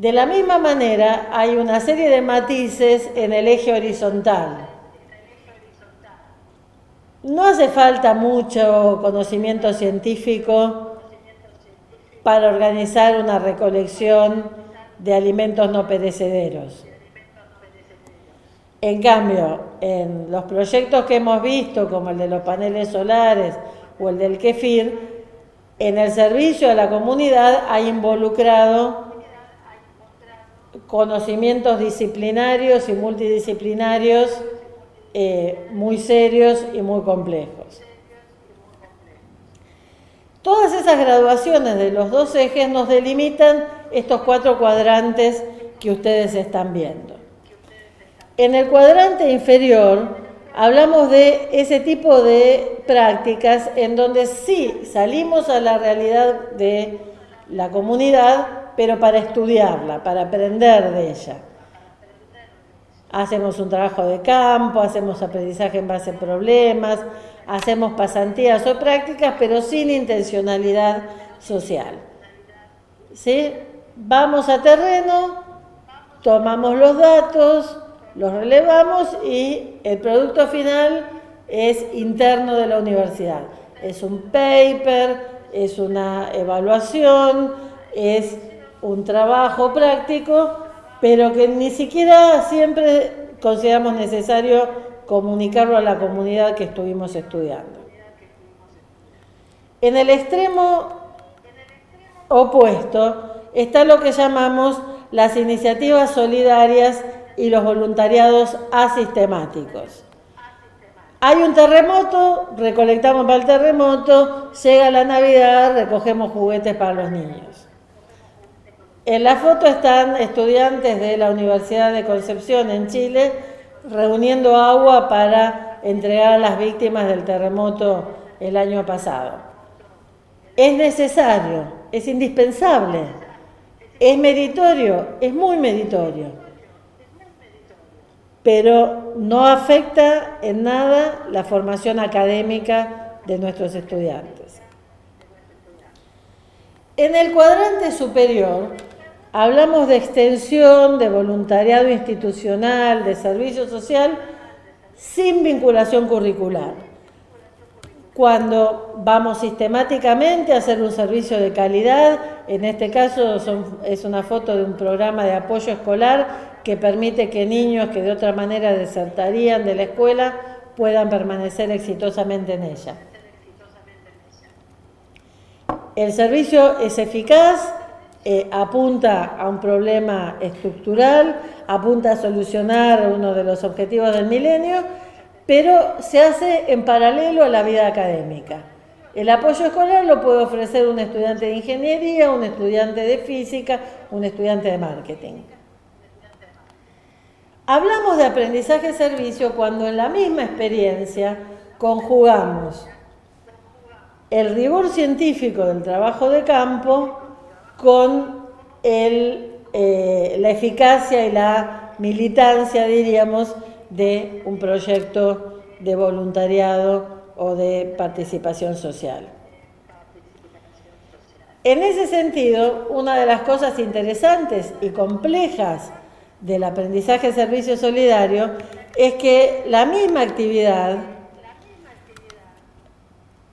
De la misma manera, hay una serie de matices en el eje horizontal. No hace falta mucho conocimiento científico para organizar una recolección de alimentos no perecederos. En cambio, en los proyectos que hemos visto, como el de los paneles solares o el del kefir, en el servicio a la comunidad hay involucrado conocimientos disciplinarios y multidisciplinarios eh, muy serios y muy complejos. Todas esas graduaciones de los dos ejes nos delimitan estos cuatro cuadrantes que ustedes están viendo. En el cuadrante inferior hablamos de ese tipo de prácticas en donde sí salimos a la realidad de la comunidad, pero para estudiarla, para aprender de ella. Hacemos un trabajo de campo, hacemos aprendizaje en base a problemas, hacemos pasantías o prácticas, pero sin intencionalidad social. ¿Sí? Vamos a terreno, tomamos los datos, los relevamos y el producto final es interno de la universidad. Es un paper, es una evaluación, es un trabajo práctico, pero que ni siquiera siempre consideramos necesario comunicarlo a la comunidad que estuvimos estudiando. En el extremo opuesto está lo que llamamos las iniciativas solidarias y los voluntariados asistemáticos. Hay un terremoto, recolectamos para el terremoto, llega la Navidad, recogemos juguetes para los niños. En la foto están estudiantes de la Universidad de Concepción en Chile reuniendo agua para entregar a las víctimas del terremoto el año pasado. Es necesario, es indispensable, es meritorio, es muy meritorio pero no afecta en nada la formación académica de nuestros estudiantes. En el cuadrante superior hablamos de extensión, de voluntariado institucional, de servicio social, sin vinculación curricular. Cuando vamos sistemáticamente a hacer un servicio de calidad, en este caso es una foto de un programa de apoyo escolar que permite que niños que de otra manera desertarían de la escuela puedan permanecer exitosamente en ella. El servicio es eficaz, eh, apunta a un problema estructural, apunta a solucionar uno de los objetivos del milenio, pero se hace en paralelo a la vida académica. El apoyo escolar lo puede ofrecer un estudiante de ingeniería, un estudiante de física, un estudiante de marketing. Hablamos de aprendizaje-servicio cuando en la misma experiencia conjugamos el rigor científico del trabajo de campo con eh, la eficacia y la militancia, diríamos, de un proyecto de voluntariado o de participación social. En ese sentido, una de las cosas interesantes y complejas del aprendizaje servicio solidario es que la misma actividad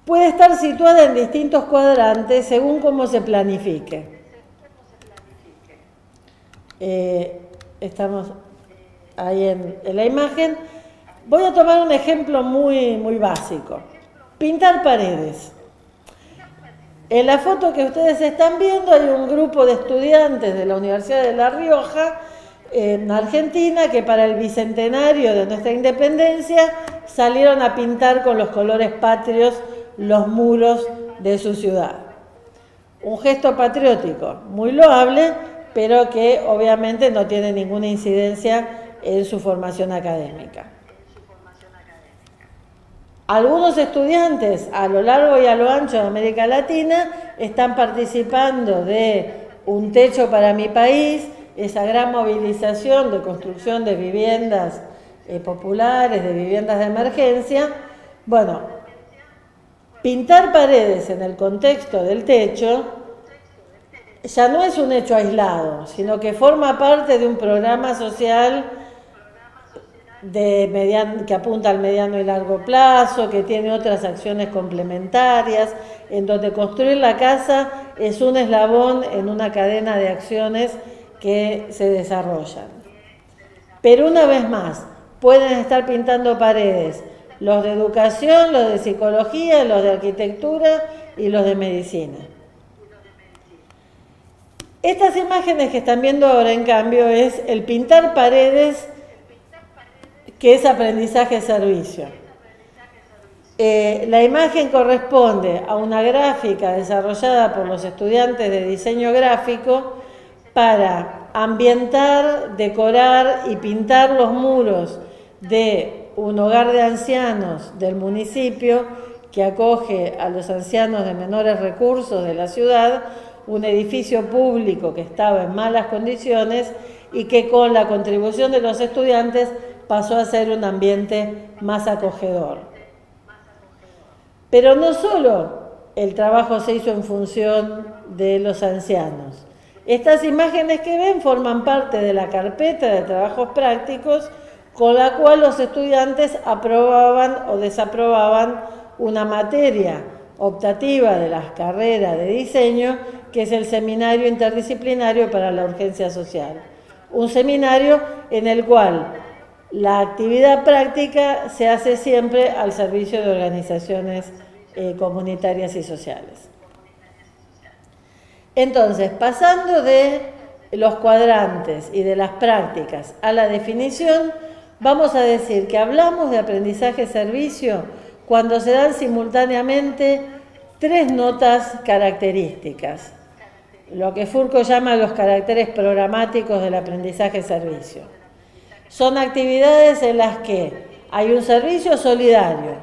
puede estar situada en distintos cuadrantes según cómo se planifique. Eh, estamos ahí en, la imagen. Voy a tomar un ejemplo muy, muy básico. Pintar paredes. En la foto que ustedes están viendo hay un grupo de estudiantes de la Universidad de La Rioja en Argentina que para el bicentenario de nuestra independencia salieron a pintar con los colores patrios los muros de su ciudad. Un gesto patriótico muy loable, pero que obviamente no tiene ninguna incidencia en su formación académica. Algunos estudiantes a lo largo y a lo ancho de América Latina están participando de Un Techo para mi país, esa gran movilización de construcción de viviendas eh, populares, de viviendas de emergencia. Bueno, pintar paredes en el contexto del techo ya no es un hecho aislado, sino que forma parte de un programa social de que apunta al mediano y largo plazo, que tiene otras acciones complementarias, en donde construir la casa es un eslabón en una cadena de acciones que se desarrollan. Pero una vez más, pueden estar pintando paredes los de educación, los de psicología, los de arquitectura y los de medicina. Estas imágenes que están viendo ahora, en cambio, es el pintar paredes, que es aprendizaje-servicio. Eh, la imagen corresponde a una gráfica desarrollada por los estudiantes de diseño gráfico para ambientar, decorar y pintar los muros de un hogar de ancianos del municipio que acoge a los ancianos de menores recursos de la ciudad, un edificio público que estaba en malas condiciones y que con la contribución de los estudiantes pasó a ser un ambiente más acogedor. Pero no solo el trabajo se hizo en función de los ancianos, estas imágenes que ven forman parte de la carpeta de trabajos prácticos con la cual los estudiantes aprobaban o desaprobaban una materia optativa de las carreras de diseño, que es el Seminario Interdisciplinario para la Urgencia Social. Un seminario en el cual la actividad práctica se hace siempre al servicio de organizaciones eh, comunitarias y sociales. Entonces, pasando de los cuadrantes y de las prácticas a la definición, vamos a decir que hablamos de aprendizaje-servicio cuando se dan simultáneamente tres notas características, lo que Furco llama los caracteres programáticos del aprendizaje-servicio. Son actividades en las que hay un servicio solidario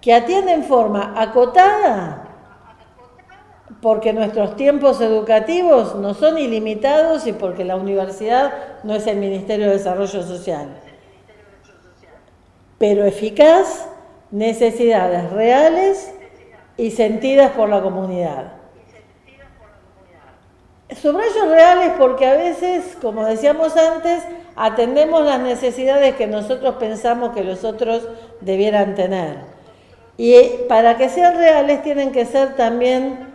que atiende en forma acotada porque nuestros tiempos educativos no son ilimitados y porque la universidad no es el Ministerio de Desarrollo Social. Pero eficaz, necesidades reales y sentidas por la comunidad. Subrayo reales porque a veces, como decíamos antes, atendemos las necesidades que nosotros pensamos que los otros debieran tener. Y para que sean reales tienen que ser también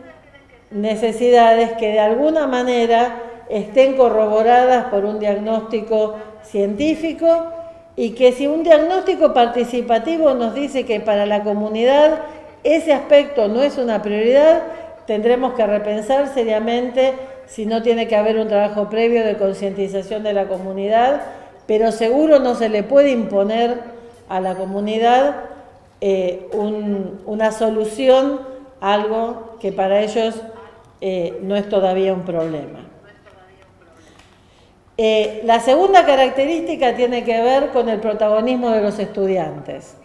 necesidades que de alguna manera estén corroboradas por un diagnóstico científico y que si un diagnóstico participativo nos dice que para la comunidad ese aspecto no es una prioridad, tendremos que repensar seriamente si no tiene que haber un trabajo previo de concientización de la comunidad, pero seguro no se le puede imponer a la comunidad eh, una solución, algo que para ellos eh, no es todavía un problema. Eh, la segunda característica tiene que ver con el protagonismo de los estudiantes.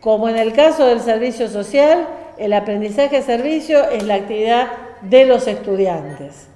Como en el caso del servicio social, el aprendizaje-servicio es la actividad de los estudiantes.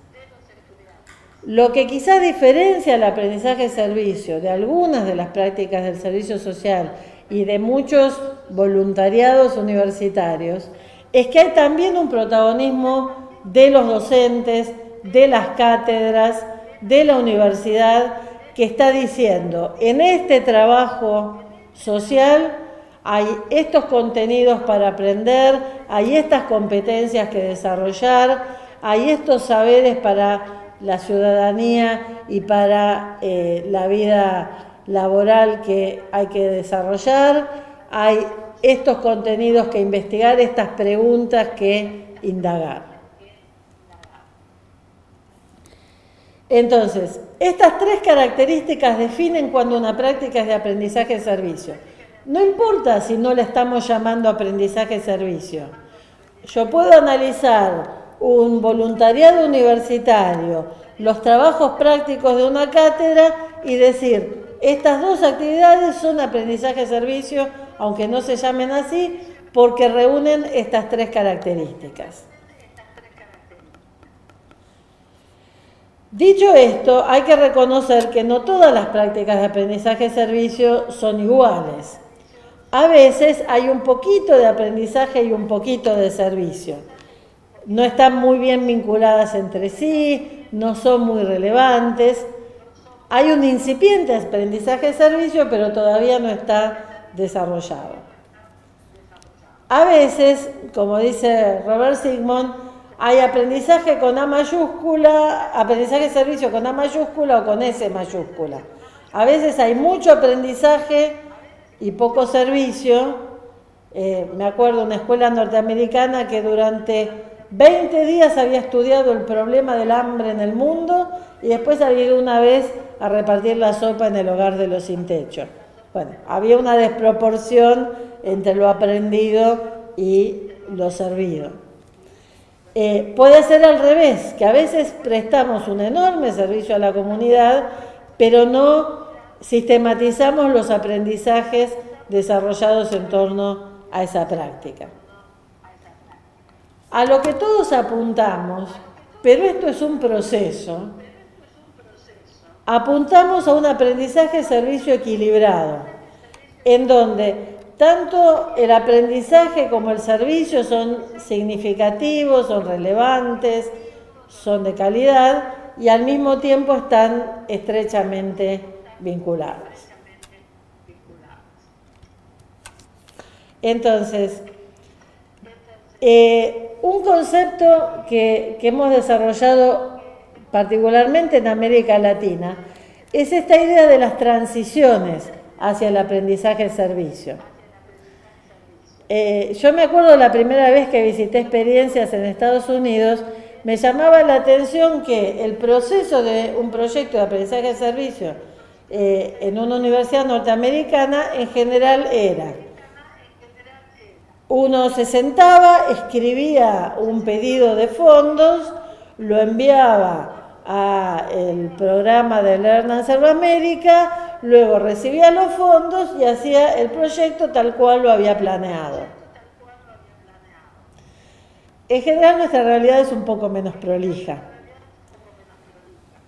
Lo que quizás diferencia el aprendizaje-servicio de algunas de las prácticas del servicio social y de muchos voluntariados universitarios es que hay también un protagonismo de los docentes, de las cátedras, de la universidad que está diciendo, en este trabajo social hay estos contenidos para aprender, hay estas competencias que desarrollar, hay estos saberes para la ciudadanía y para eh, la vida laboral que hay que desarrollar, hay estos contenidos que investigar, estas preguntas que indagar. Entonces, estas tres características definen cuando una práctica es de aprendizaje-servicio. No importa si no le estamos llamando aprendizaje-servicio. Yo puedo analizar un voluntariado universitario, los trabajos prácticos de una cátedra y decir, estas dos actividades son aprendizaje-servicio, aunque no se llamen así, porque reúnen estas tres características. Dicho esto, hay que reconocer que no todas las prácticas de aprendizaje-servicio son iguales. A veces hay un poquito de aprendizaje y un poquito de servicio. No están muy bien vinculadas entre sí, no son muy relevantes. Hay un incipiente aprendizaje-servicio, pero todavía no está desarrollado. A veces, como dice Robert Sigmund, hay aprendizaje con A mayúscula, aprendizaje servicio con A mayúscula o con S mayúscula. A veces hay mucho aprendizaje y poco servicio. Eh, me acuerdo de una escuela norteamericana que durante 20 días había estudiado el problema del hambre en el mundo y después había ido una vez a repartir la sopa en el hogar de los sin techo. Bueno, había una desproporción entre lo aprendido y lo servido. Eh, puede ser al revés, que a veces prestamos un enorme servicio a la comunidad, pero no sistematizamos los aprendizajes desarrollados en torno a esa práctica. A lo que todos apuntamos, pero esto es un proceso, apuntamos a un aprendizaje-servicio equilibrado, en donde tanto el aprendizaje como el servicio son significativos, son relevantes, son de calidad y al mismo tiempo están estrechamente vinculados. Entonces, eh, un concepto que, que hemos desarrollado particularmente en América Latina es esta idea de las transiciones hacia el aprendizaje-servicio. Eh, yo me acuerdo la primera vez que visité experiencias en Estados Unidos, me llamaba la atención que el proceso de un proyecto de aprendizaje de servicio eh, en una universidad norteamericana en general era, uno se sentaba, escribía un pedido de fondos, lo enviaba al programa de Learn and Serve America, luego recibía los fondos y hacía el proyecto tal cual lo había planeado. En general nuestra realidad es un poco menos prolija,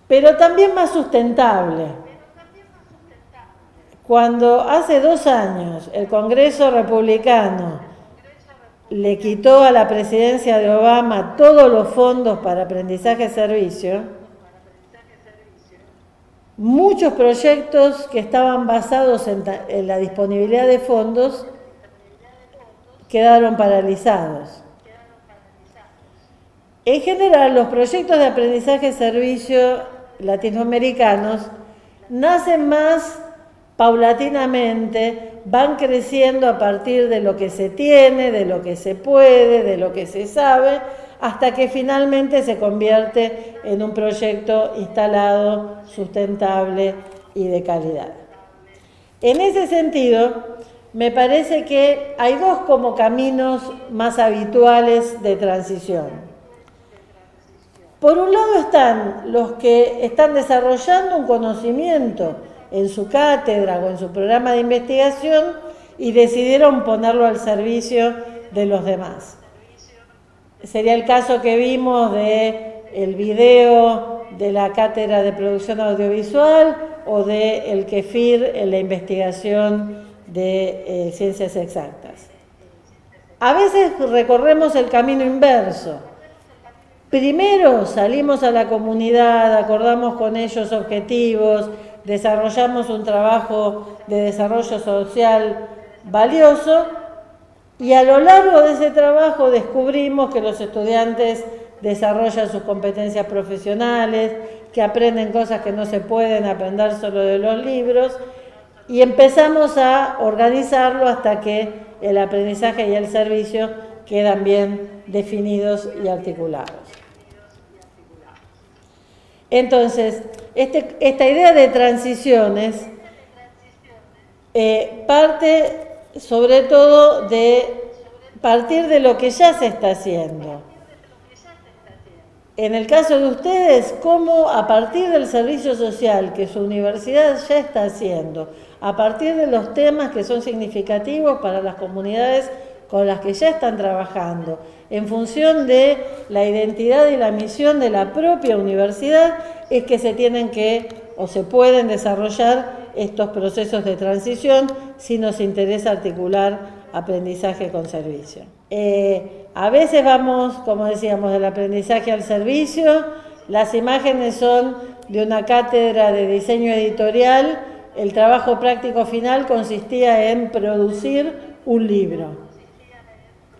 pero también más sustentable. Cuando hace dos años el Congreso Republicano le quitó a la presidencia de Obama todos los fondos para aprendizaje-servicio, muchos proyectos que estaban basados en, la disponibilidad de fondos quedaron paralizados. En general, los proyectos de aprendizaje-servicio latinoamericanos nacen más paulatinamente, van creciendo a partir de lo que se tiene, de lo que se puede, de lo que se sabe, hasta que finalmente se convierte en un proyecto instalado, sustentable y de calidad. En ese sentido, me parece que hay dos como caminos más habituales de transición. Por un lado están los que están desarrollando un conocimiento en su cátedra o en su programa de investigación y decidieron ponerlo al servicio de los demás. Sería el caso que vimos de el video de la cátedra de producción audiovisual o de el KEFIR en la investigación de eh, ciencias exactas. A veces recorremos el camino inverso. Primero salimos a la comunidad, acordamos con ellos objetivos, desarrollamos un trabajo de desarrollo social valioso y a lo largo de ese trabajo descubrimos que los estudiantes desarrollan sus competencias profesionales, que aprenden cosas que no se pueden aprender solo de los libros y empezamos a organizarlo hasta que el aprendizaje y el servicio quedan bien definidos y articulados. Entonces, este, esta idea de transiciones eh, parte sobre todo de partir de lo que ya se está haciendo. En el caso de ustedes, cómo a partir del servicio social que su universidad ya está haciendo, a partir de los temas que son significativos para las comunidades con las que ya están trabajando, en función de la identidad y la misión de la propia universidad, es que se tienen que o se pueden desarrollar estos procesos de transición si nos interesa articular aprendizaje con servicio. Eh, a veces vamos, como decíamos, del aprendizaje al servicio. Las imágenes son de una cátedra de diseño editorial. El trabajo práctico final consistía en producir un libro.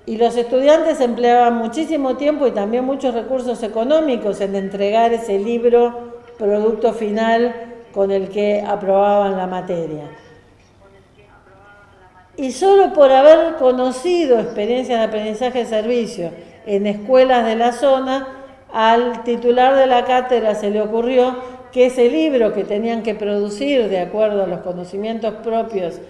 Y los estudiantes empleaban muchísimo tiempo y también muchos recursos económicos en entregar ese libro, producto final con el que aprobaban la materia. Y solo por haber conocido experiencias de aprendizaje de servicio en escuelas de la zona, al titular de la cátedra se le ocurrió que ese libro que tenían que producir de acuerdo a los conocimientos propios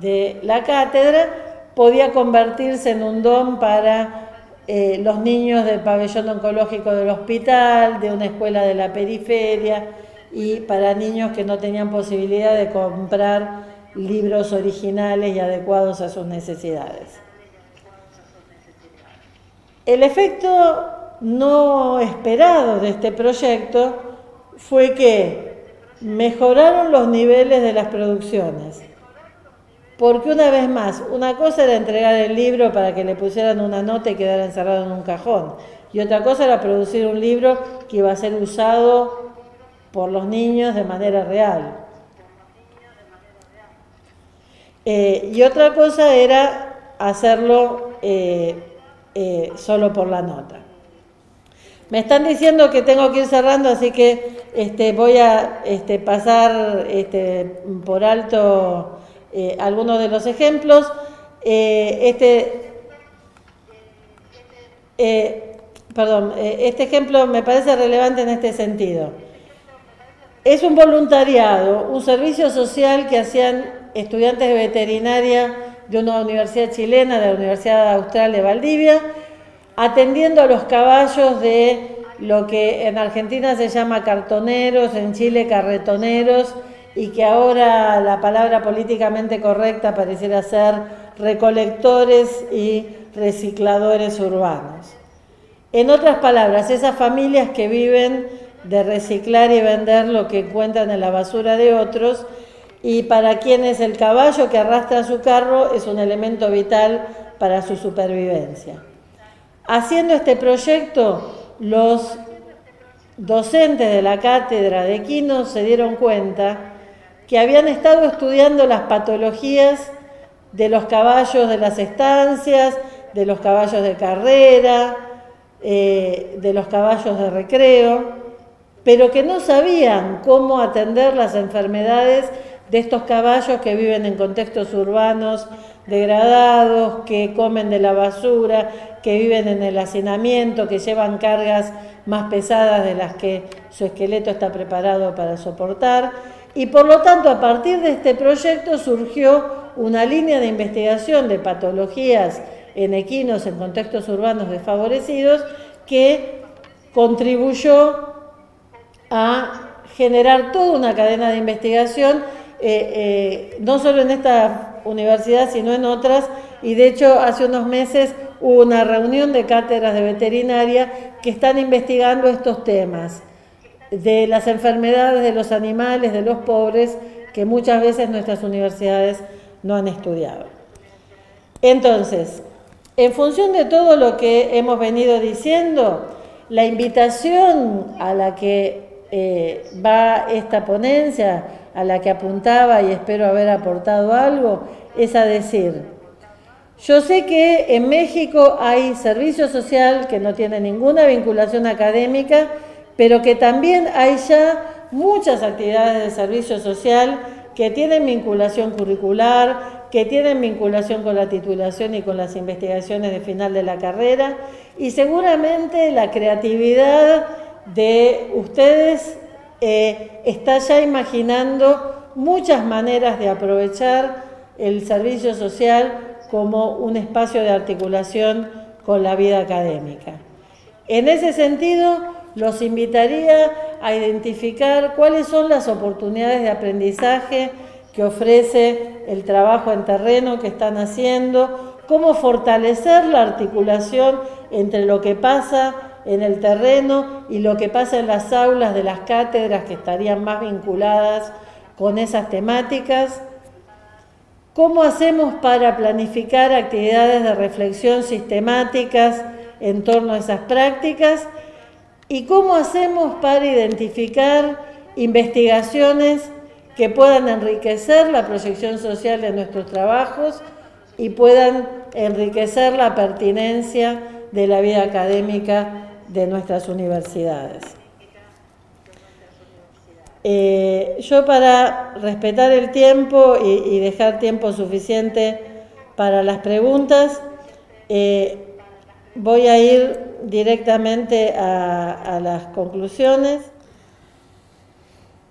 de la cátedra podía convertirse en un don para eh, los niños del pabellón oncológico del hospital, de una escuela de la periferia y para niños que no tenían posibilidad de comprar libros originales y adecuados a sus necesidades. El efecto no esperado de este proyecto fue que mejoraron los niveles de las producciones porque una vez más, una cosa era entregar el libro para que le pusieran una nota y quedara encerrado en un cajón. Y otra cosa era producir un libro que iba a ser usado por los niños de manera real. Eh, y otra cosa era hacerlo eh, eh, solo por la nota. Me están diciendo que tengo que ir cerrando, así que este, voy a este, pasar este, por alto algunos de los ejemplos. Este, perdón, este ejemplo me parece relevante en este sentido. Es un voluntariado, un servicio social que hacían estudiantes de veterinaria de una universidad chilena, de la Universidad Austral de Valdivia, atendiendo a los caballos de lo que en Argentina se llama cartoneros, en Chile carretoneros, y que ahora la palabra políticamente correcta pareciera ser recolectores y recicladores urbanos. En otras palabras, esas familias que viven de reciclar y vender lo que encuentran en la basura de otros y para quienes el caballo que arrastra su carro es un elemento vital para su supervivencia. Haciendo este proyecto, los docentes de la cátedra de Quino se dieron cuenta que habían estado estudiando las patologías de los caballos de las estancias, de los caballos de carrera, eh, de los caballos de recreo, pero que no sabían cómo atender las enfermedades de estos caballos que viven en contextos urbanos degradados, que comen de la basura, que viven en el hacinamiento, que llevan cargas más pesadas de las que su esqueleto está preparado para soportar. Y por lo tanto, a partir de este proyecto surgió una línea de investigación de patologías en equinos en contextos urbanos desfavorecidos que contribuyó a generar toda una cadena de investigación, eh, eh, no solo en esta universidad, sino en otras, y de hecho hace unos meses hubo una reunión de cátedras de veterinaria que están investigando estos temas, de las enfermedades de los animales, de los pobres, que muchas veces nuestras universidades no han estudiado. Entonces, en función de todo lo que hemos venido diciendo, la invitación a la que eh, va esta ponencia, a la que apuntaba y espero haber aportado algo, es a decir, yo sé que en México hay servicio social que no tiene ninguna vinculación académica, pero que también hay ya muchas actividades de servicio social que tienen vinculación curricular, que tienen vinculación con la titulación y con las investigaciones de final de la carrera y seguramente la creatividad de ustedes eh, está ya imaginando muchas maneras de aprovechar el servicio social como un espacio de articulación con la vida académica. En ese sentido, los invitaría a identificar cuáles son las oportunidades de aprendizaje que ofrece el trabajo en terreno que están haciendo, cómo fortalecer la articulación entre lo que pasa en el terreno y lo que pasa en las aulas de las cátedras que estarían más vinculadas con esas temáticas. ¿Cómo hacemos para planificar actividades de reflexión sistemáticas en torno a esas prácticas? ¿Y cómo hacemos para identificar investigaciones que puedan enriquecer la proyección social de nuestros trabajos y puedan enriquecer la pertinencia de la vida académica de nuestras universidades. Eh, yo para respetar el tiempo y, dejar tiempo suficiente para las preguntas, eh, voy a ir directamente a las conclusiones.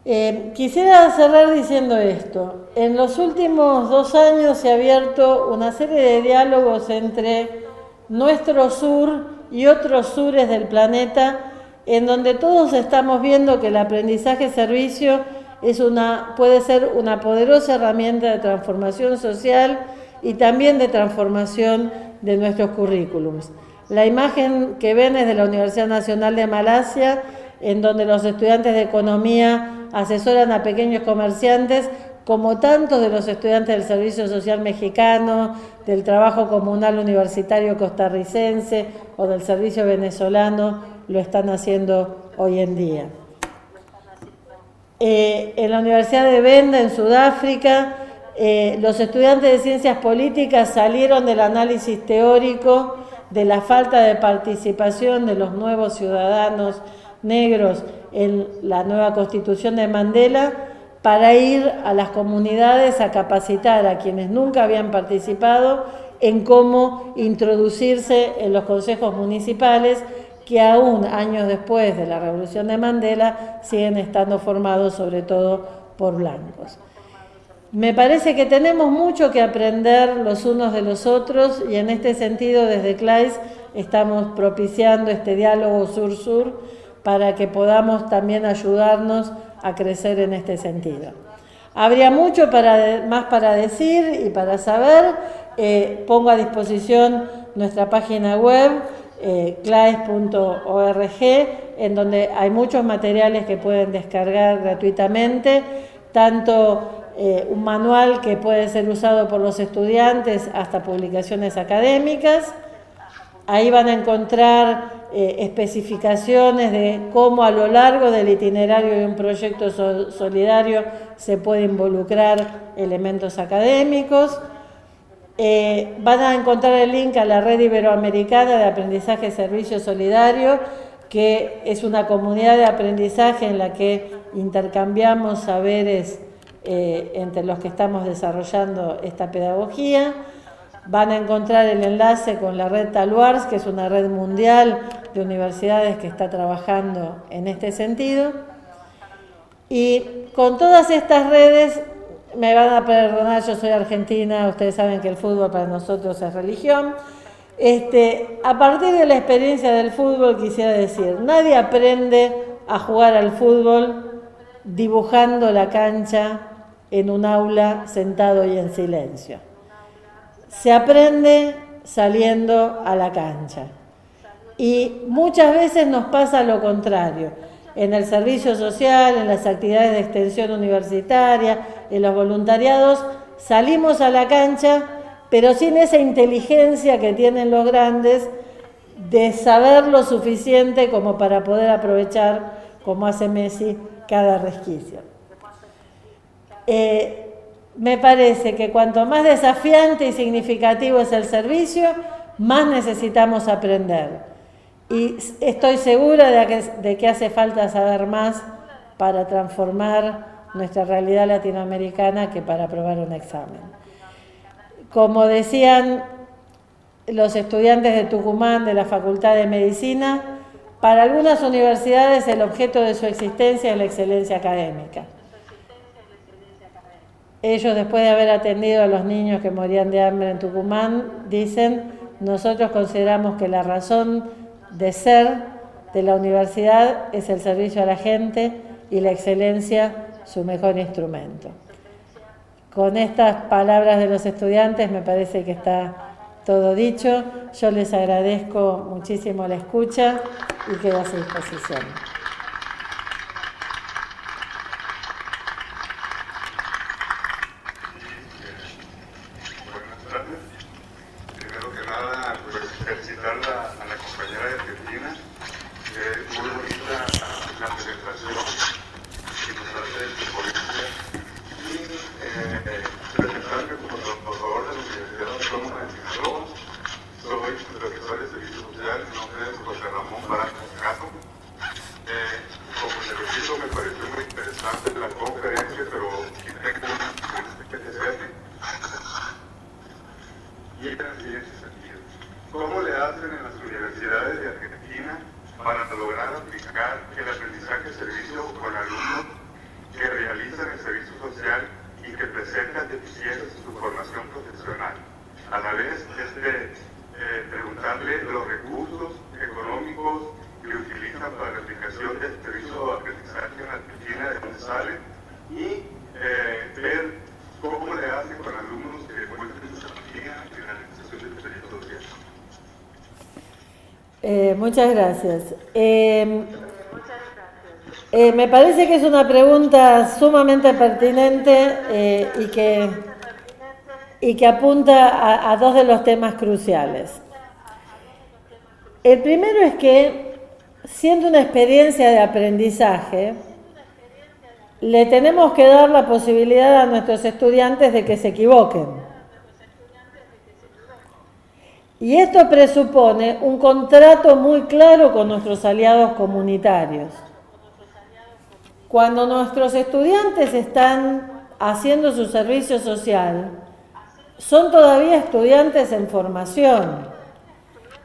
Eh, quisiera cerrar diciendo esto. En los últimos dos años se ha abierto una serie de diálogos entre nuestro sur y otros sures del planeta, en donde todos estamos viendo que el aprendizaje-servicio es una, puede ser una poderosa herramienta de transformación social y también de transformación de nuestros currículums. La imagen que ven es de la Universidad Nacional de Malasia, en donde los estudiantes de economía asesoran a pequeños comerciantes, como tantos de los estudiantes del Servicio Social Mexicano, del Trabajo Comunal Universitario Costarricense o del Servicio Venezolano lo están haciendo hoy en día. Eh, en la Universidad de Benda, en Sudáfrica, eh, los estudiantes de ciencias políticas salieron del análisis teórico de la falta de participación de los nuevos ciudadanos negros en la nueva constitución de Mandela para ir a las comunidades a capacitar a quienes nunca habían participado en cómo introducirse en los consejos municipales que aún años después de la revolución de Mandela siguen estando formados sobre todo por blancos. Me parece que tenemos mucho que aprender los unos de los otros y en este sentido desde CLAIS estamos propiciando este diálogo sur-sur para que podamos también ayudarnos a crecer en este sentido. Habría mucho para, más para decir y para saber. Eh, pongo a disposición nuestra página web, eh, claes.org, en donde hay muchos materiales que pueden descargar gratuitamente, tanto eh, un manual que puede ser usado por los estudiantes hasta publicaciones académicas. Ahí van a encontrar eh, especificaciones de cómo a lo largo del itinerario de un proyecto solidario se puede involucrar elementos académicos. Eh, van a encontrar el link a la red iberoamericana de aprendizaje servicio solidario, que es una comunidad de aprendizaje en la que intercambiamos saberes eh, entre los que estamos desarrollando esta pedagogía. Van a encontrar el enlace con la red Taluars, que es una red mundial de universidades que está trabajando en este sentido. Y con todas estas redes me van a perdonar, yo soy argentina, ustedes saben que el fútbol para nosotros es religión. Este, a partir de la experiencia del fútbol quisiera decir, nadie aprende a jugar al fútbol dibujando la cancha en un aula sentado y en silencio. Se aprende saliendo a la cancha. Y muchas veces nos pasa lo contrario en el servicio social, en las actividades de extensión universitaria, en los voluntariados, salimos a la cancha, pero sin esa inteligencia que tienen los grandes de saber lo suficiente como para poder aprovechar, como hace Messi, cada resquicio. Eh, me parece que cuanto más desafiante y significativo es el servicio, más necesitamos aprender. Y estoy segura de que, hace falta saber más para transformar nuestra realidad latinoamericana que para aprobar un examen. Como decían los estudiantes de Tucumán de la Facultad de Medicina, para algunas universidades el objeto de su existencia es la excelencia académica. Ellos, después de haber atendido a los niños que morían de hambre en Tucumán, dicen, nosotros consideramos que la razón de ser de la universidad es el servicio a la gente y la excelencia su mejor instrumento. Con estas palabras de los estudiantes me parece que está todo dicho. Yo les agradezco muchísimo la escucha y quedo a su disposición. Muchas gracias. Em, eh, me parece que es una pregunta sumamente pertinente eh, y, que, y que apunta a, dos de los temas cruciales. El primero es que, siendo una experiencia de aprendizaje, le tenemos que dar la posibilidad a nuestros estudiantes de que se equivoquen. Y esto presupone un contrato muy claro con nuestros aliados comunitarios. Cuando nuestros estudiantes están haciendo su servicio social, son todavía estudiantes en formación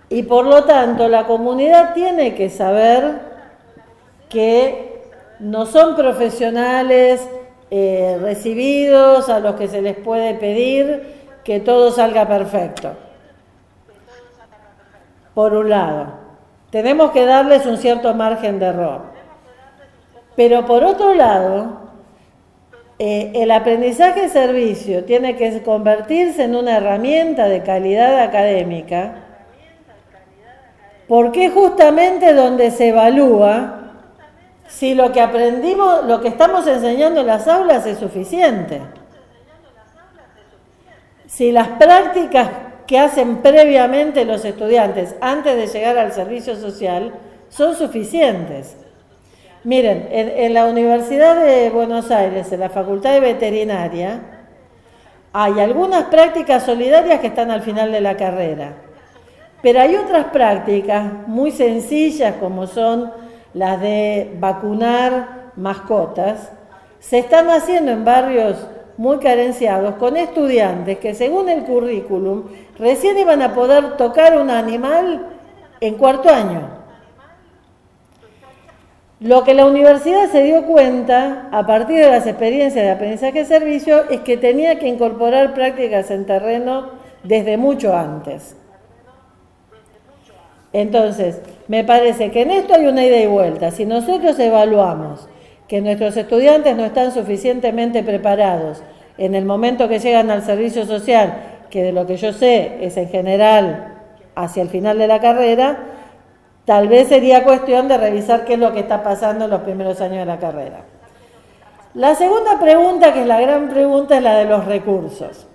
y por lo tanto la comunidad tiene que saber que no son profesionales eh, recibidos a los que se les puede pedir que todo salga perfecto por un lado. Tenemos que darles un cierto margen de error. Pero por otro lado, eh, el aprendizaje servicio tiene que convertirse en una herramienta de calidad académica porque es justamente donde se evalúa si lo que aprendimos, lo que estamos enseñando en las aulas es suficiente. si las prácticas que hacen previamente los estudiantes antes de llegar al servicio social son suficientes. Miren, en, la Universidad de Buenos Aires, en la Facultad de Veterinaria, hay algunas prácticas solidarias que están al final de la carrera, pero hay otras prácticas muy sencillas como son las de vacunar mascotas, se están haciendo en barrios muy carenciados con estudiantes que según el currículum recién iban a poder tocar un animal en cuarto año. Lo que la universidad se dio cuenta a partir de las experiencias de aprendizaje de servicio es que tenía que incorporar prácticas en terreno desde mucho antes. Entonces, me parece que en esto hay una ida y vuelta. Si nosotros evaluamos que nuestros estudiantes no están suficientemente preparados en el momento que llegan al servicio social, que de lo que yo sé es en general hacia el final de la carrera, Tal vez sería cuestión de revisar qué es lo que está pasando en los primeros años de la carrera. La segunda pregunta, que es la gran pregunta, es la de los recursos.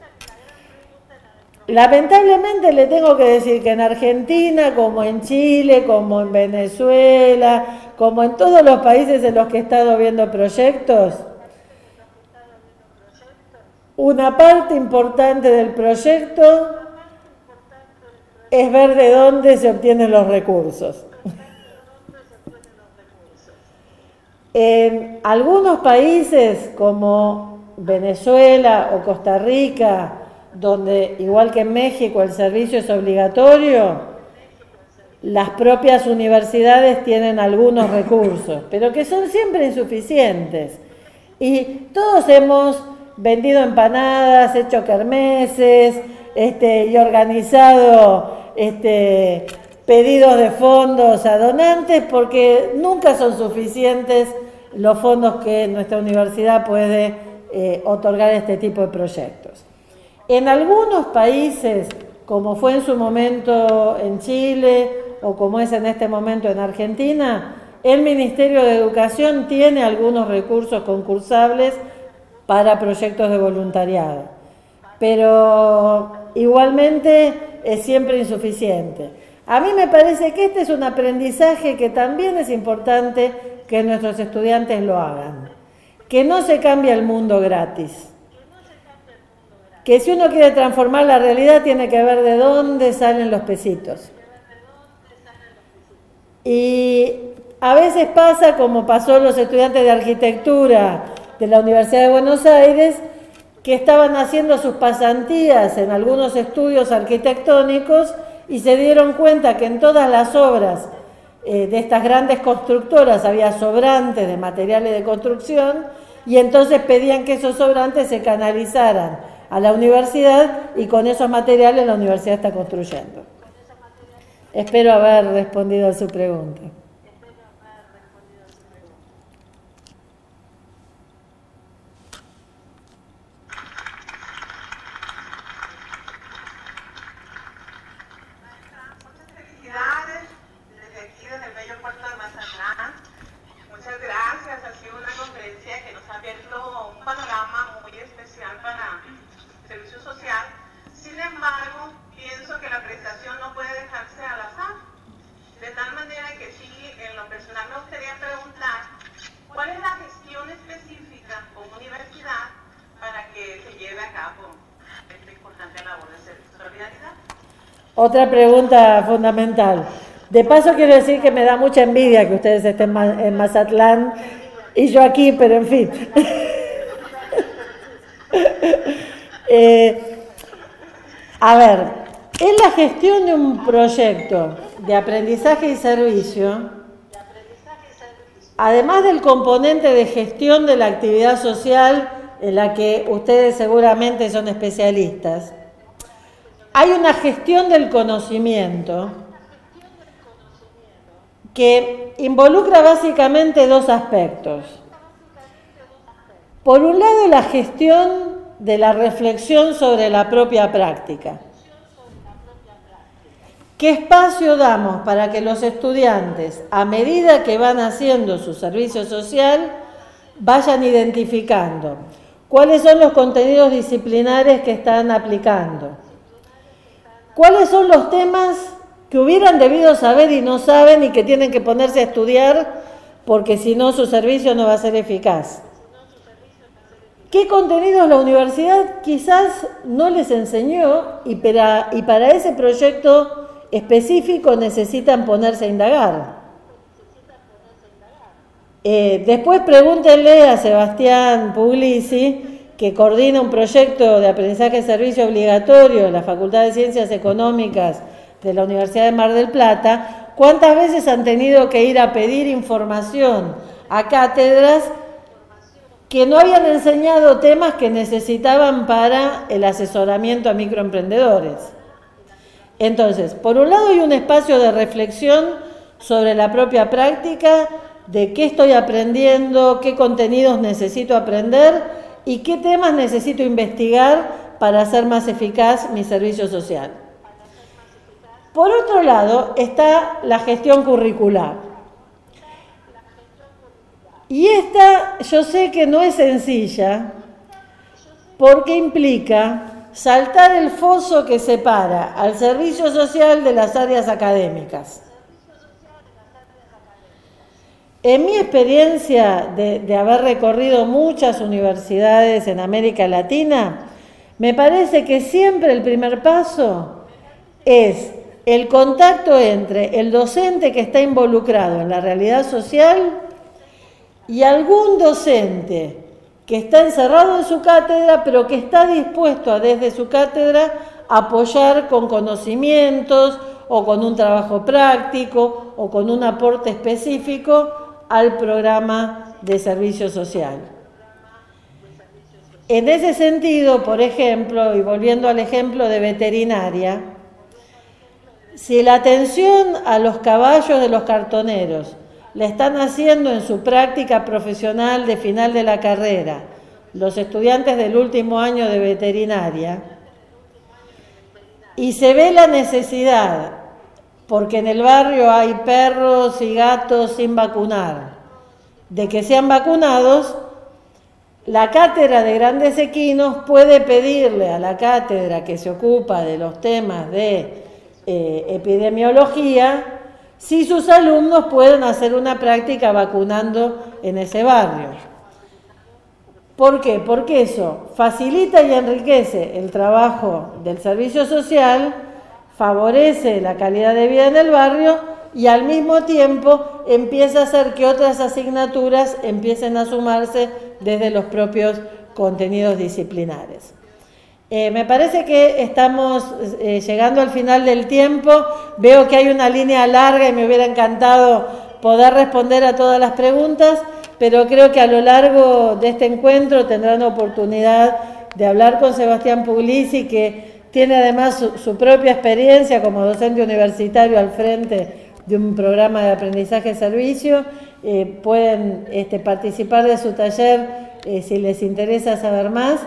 Lamentablemente le tengo que decir que en Argentina, como en Chile, como en Venezuela, como en todos los países en los que he estado viendo proyectos, una parte importante del proyecto es ver de dónde se obtienen los recursos. En algunos países como Venezuela o Costa Rica, donde igual que en México el servicio es obligatorio, las propias universidades tienen algunos recursos, pero que son siempre insuficientes. Y todos hemos vendido empanadas, hecho kermeses este, y organizado este, pedidos de fondos a donantes porque nunca son suficientes los fondos que nuestra universidad puede eh, otorgar a este tipo de proyectos. En algunos países, como fue en su momento en Chile o como es en este momento en Argentina, el Ministerio de Educación tiene algunos recursos concursables para proyectos de voluntariado, pero igualmente es siempre insuficiente. A mí me parece que este es un aprendizaje que también es importante que nuestros estudiantes lo hagan. Que no se cambia el mundo gratis. Que si uno quiere transformar la realidad tiene que ver de dónde salen los pesitos. Y a veces pasa como pasó los estudiantes de arquitectura de la Universidad de Buenos Aires, que estaban haciendo sus pasantías en algunos estudios arquitectónicos y se dieron cuenta que en todas las obras eh, de estas grandes constructoras había sobrantes de materiales de construcción y entonces pedían que esos sobrantes se canalizaran a la universidad y con esos materiales la universidad está construyendo. Espero haber respondido a su pregunta. Otra pregunta fundamental. De paso quiero decir que me da mucha envidia que ustedes estén en Mazatlán y yo aquí, pero en fin. Eh, a ver, en la gestión de un proyecto de aprendizaje y servicio, además del componente de gestión de la actividad social en la que ustedes seguramente son especialistas, hay una gestión del conocimiento que involucra básicamente dos aspectos. Por un lado, la gestión de la reflexión sobre la propia práctica. ¿Qué espacio damos para que los estudiantes, a medida que van haciendo su servicio social, vayan identificando cuáles son los contenidos disciplinares que están aplicando, cuáles son los temas que hubieran debido saber y no saben y que tienen que ponerse a estudiar porque si no su servicio no va a ser eficaz. ¿Qué contenidos la universidad quizás no les enseñó y para, ese proyecto específico necesitan ponerse a indagar? Eh, después pregúntenle a Sebastián Puglisi, que coordina un proyecto de aprendizaje de servicio obligatorio en la Facultad de Ciencias Económicas de la Universidad de Mar del Plata, cuántas veces han tenido que ir a pedir información a cátedras que no habían enseñado temas que necesitaban para el asesoramiento a microemprendedores. Entonces, por un lado hay un espacio de reflexión sobre la propia práctica, de qué estoy aprendiendo, qué contenidos necesito aprender y qué temas necesito investigar para hacer más eficaz mi servicio social. Por otro lado está la gestión curricular. Y esta yo sé que no es sencilla porque implica saltar el foso que separa al servicio social de las áreas académicas. En mi experiencia de, haber recorrido muchas universidades en América Latina, me parece que siempre el primer paso es el contacto entre el docente que está involucrado en la realidad social y algún docente que está encerrado en su cátedra, pero que está dispuesto a desde su cátedra apoyar con conocimientos o con un trabajo práctico o con un aporte específico al programa de servicio social. En ese sentido, por ejemplo, y volviendo al ejemplo de veterinaria, si la atención a los caballos de los cartoneros la están haciendo en su práctica profesional de final de la carrera, los estudiantes del último año de veterinaria, y se ve la necesidad, porque en el barrio hay perros y gatos sin vacunar, de que sean vacunados, la cátedra de grandes equinos puede pedirle a la cátedra que se ocupa de los temas de eh, epidemiología si sus alumnos pueden hacer una práctica vacunando en ese barrio. ¿Por qué? Porque eso facilita y enriquece el trabajo del servicio social, favorece la calidad de vida en el barrio y al mismo tiempo empieza a hacer que otras asignaturas empiecen a sumarse desde los propios contenidos disciplinares. Eh, me parece que estamos eh, llegando al final del tiempo. Veo que hay una línea larga y me hubiera encantado poder responder a todas las preguntas, pero creo que a lo largo de este encuentro tendrán oportunidad de hablar con Sebastián Puglisi, que tiene además su, propia experiencia como docente universitario al frente de un programa de aprendizaje servicio. Eh, pueden este, participar de su taller si les interesa saber más.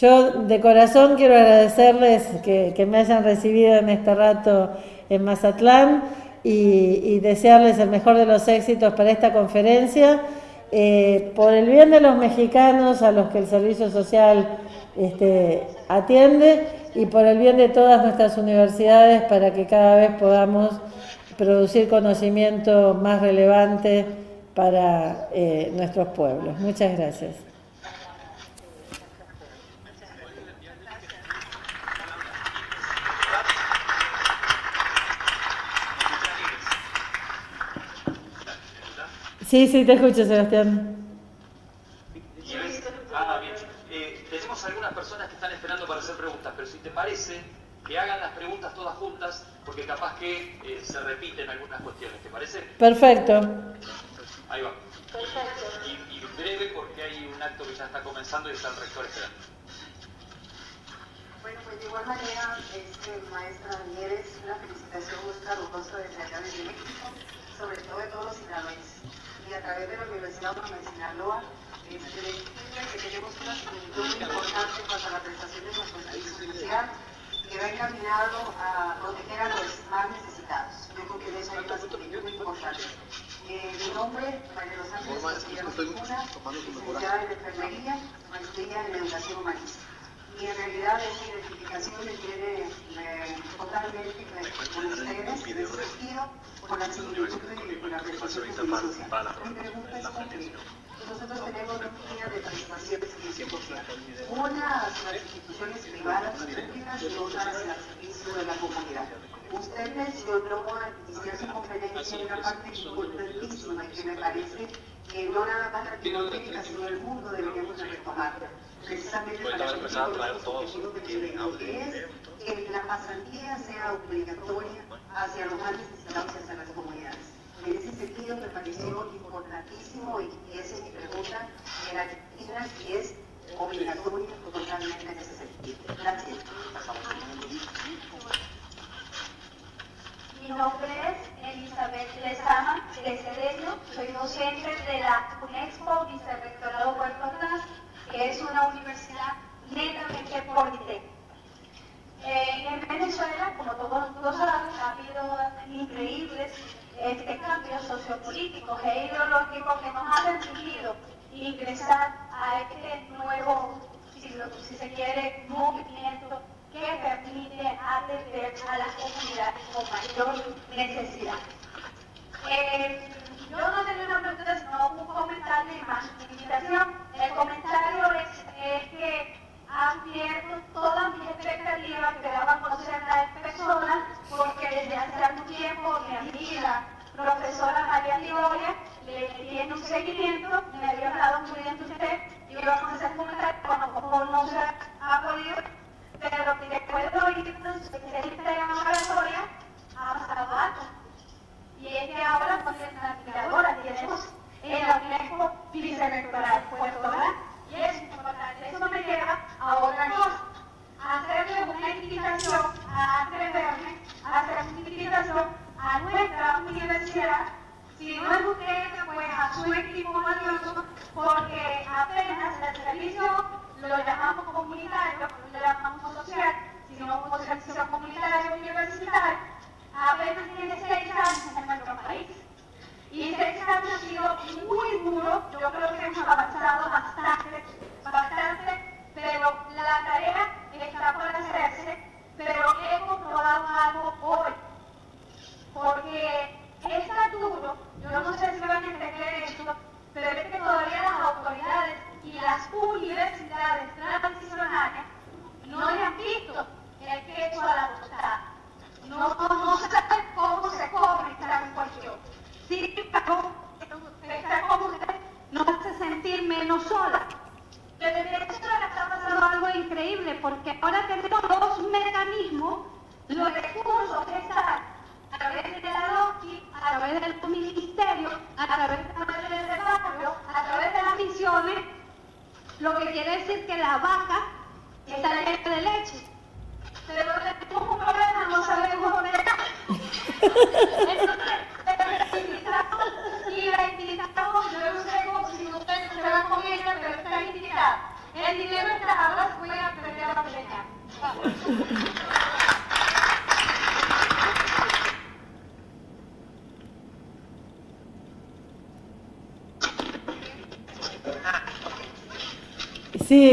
Yo de corazón quiero agradecerles que, me hayan recibido en este rato en Mazatlán y, desearles el mejor de los éxitos para esta conferencia. Eh, por el bien de los mexicanos a los que el Servicio Social este, atiende y por el bien de todas nuestras universidades para que cada vez podamos producir conocimiento más relevante para eh, nuestros pueblos. Muchas gracias. Sí, sí, te escucho, Sebastián. Ah, bien. Eh, tenemos algunas personas que están esperando para hacer preguntas, pero si te parece, que hagan las preguntas todas juntas, porque capaz que eh, se repiten algunas cuestiones. ¿Te parece? Perfecto. Ahí va. Perfecto. Y, y breve, porque hay un acto que ya está comenzando y está el rector esperando. Bueno, pues de igual manera, este, maestra Nieves, una felicitación muy calurosa desde allá de México, sobre todo de todos los sinaloenses y a través de la Universidad Autónoma de Sinaloa este, que tenemos una similitud muy importante en cuanto a la prestación de nuestro servicio social que va encaminado a proteger a los más necesitados. Yo creo que hay una similitud muy importante. Eh, mi nombre, María Los Ángeles Costilla licenciada en enfermería, maestría en educación humanista. Y en realidad esa identificación me tiene eh, totalmente con ustedes, en ese sentido, con la similitud de la prestación de servicio social. Mi pregunta es nosotros tenemos líneas de social. Una hacia las instituciones privadas públicas y otra hacia el servicio de la comunidad. Usted mencionó al iniciar su conferencia una parte importantísima y que me parece que no nada más Latinoamérica, sino el mundo deberíamos retomarla. Precisamente para traer todos que es que la pasantía sea obligatoria hacia los más necesitados y hacia las comunidades. En ese sentido me pareció importantísimo y esa es mi pregunta, que la Argentina si es obligatoria totalmente en ese sentido. Gracias. Mi nombre es Elizabeth Lezama de Cedeño, soy docente de la UNEXPO Vicerrectorado Puerto Atrás, que es una universidad netamente politécnica. Eh, en Venezuela, como todos lo saben, ha habido increíbles este, cambios sociopolíticos e ideológicos que nos han permitido ingresar a este nuevo, si, se quiere, movimiento que permite atender a las comunidades con mayor necesidad. Eh, yo no tengo una pregunta, sino un comentario y más invitación. El comentario es, que han abierto todas mis expectativas que daban a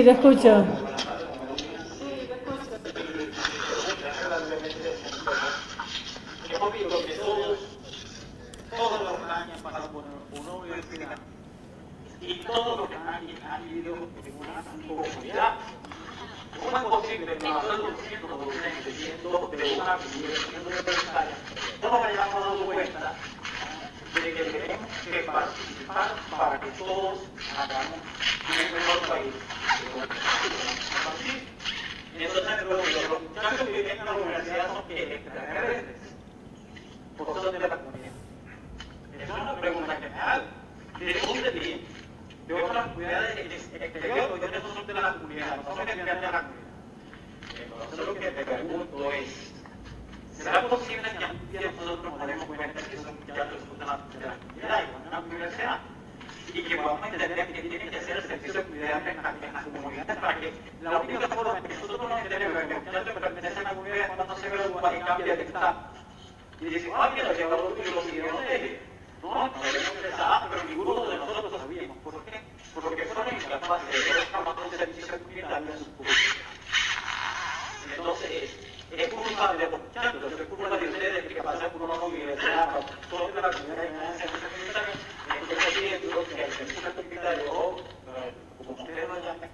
Sí, lo escucho. todos los años pasado por una universidad y todos los que han, vivido en una comunidad. ¿Cómo es posible que nosotros siendo docentes, siendo de una universitaria, no nos hayamos dado cuenta de que tenemos que participar para que todos hagamos un mejor país? Entonces, los muchachos que vienen a la universidad son que extraterrestres, porque son de la comunidad. Es una pregunta general. ¿De dónde vienen? De otras comunidades exteriores, yo no son de la comunidad, no son estudiantes de la comunidad. Entonces, lo que te pregunto es, ¿será posible que algún día nosotros nos demos cuenta que esos muchachos son de la, comunidad y van a la universidad? Y que vamos a entender que tiene que ser el servicio de cuidado en, en las comunidades para que la única forma que nosotros nos enteremos que un muchacho pertenece a la comunidad es cuando se gradúa y cambia de estado. Y dice, ah, mira, llegó y lo siguieron de ellos. No, no habíamos pensado, pero ninguno de nosotros lo sabíamos. ¿Por qué? Porque fueron incapaces de llevar a cabo un servicio comunitario en su público. Entonces, es culpa de los muchachos, es culpa de ustedes que pasan por una universidad, la comunidad de servicio comunitario, entonces pidiendo que el servicio comunitario, o como ustedes lo llaman,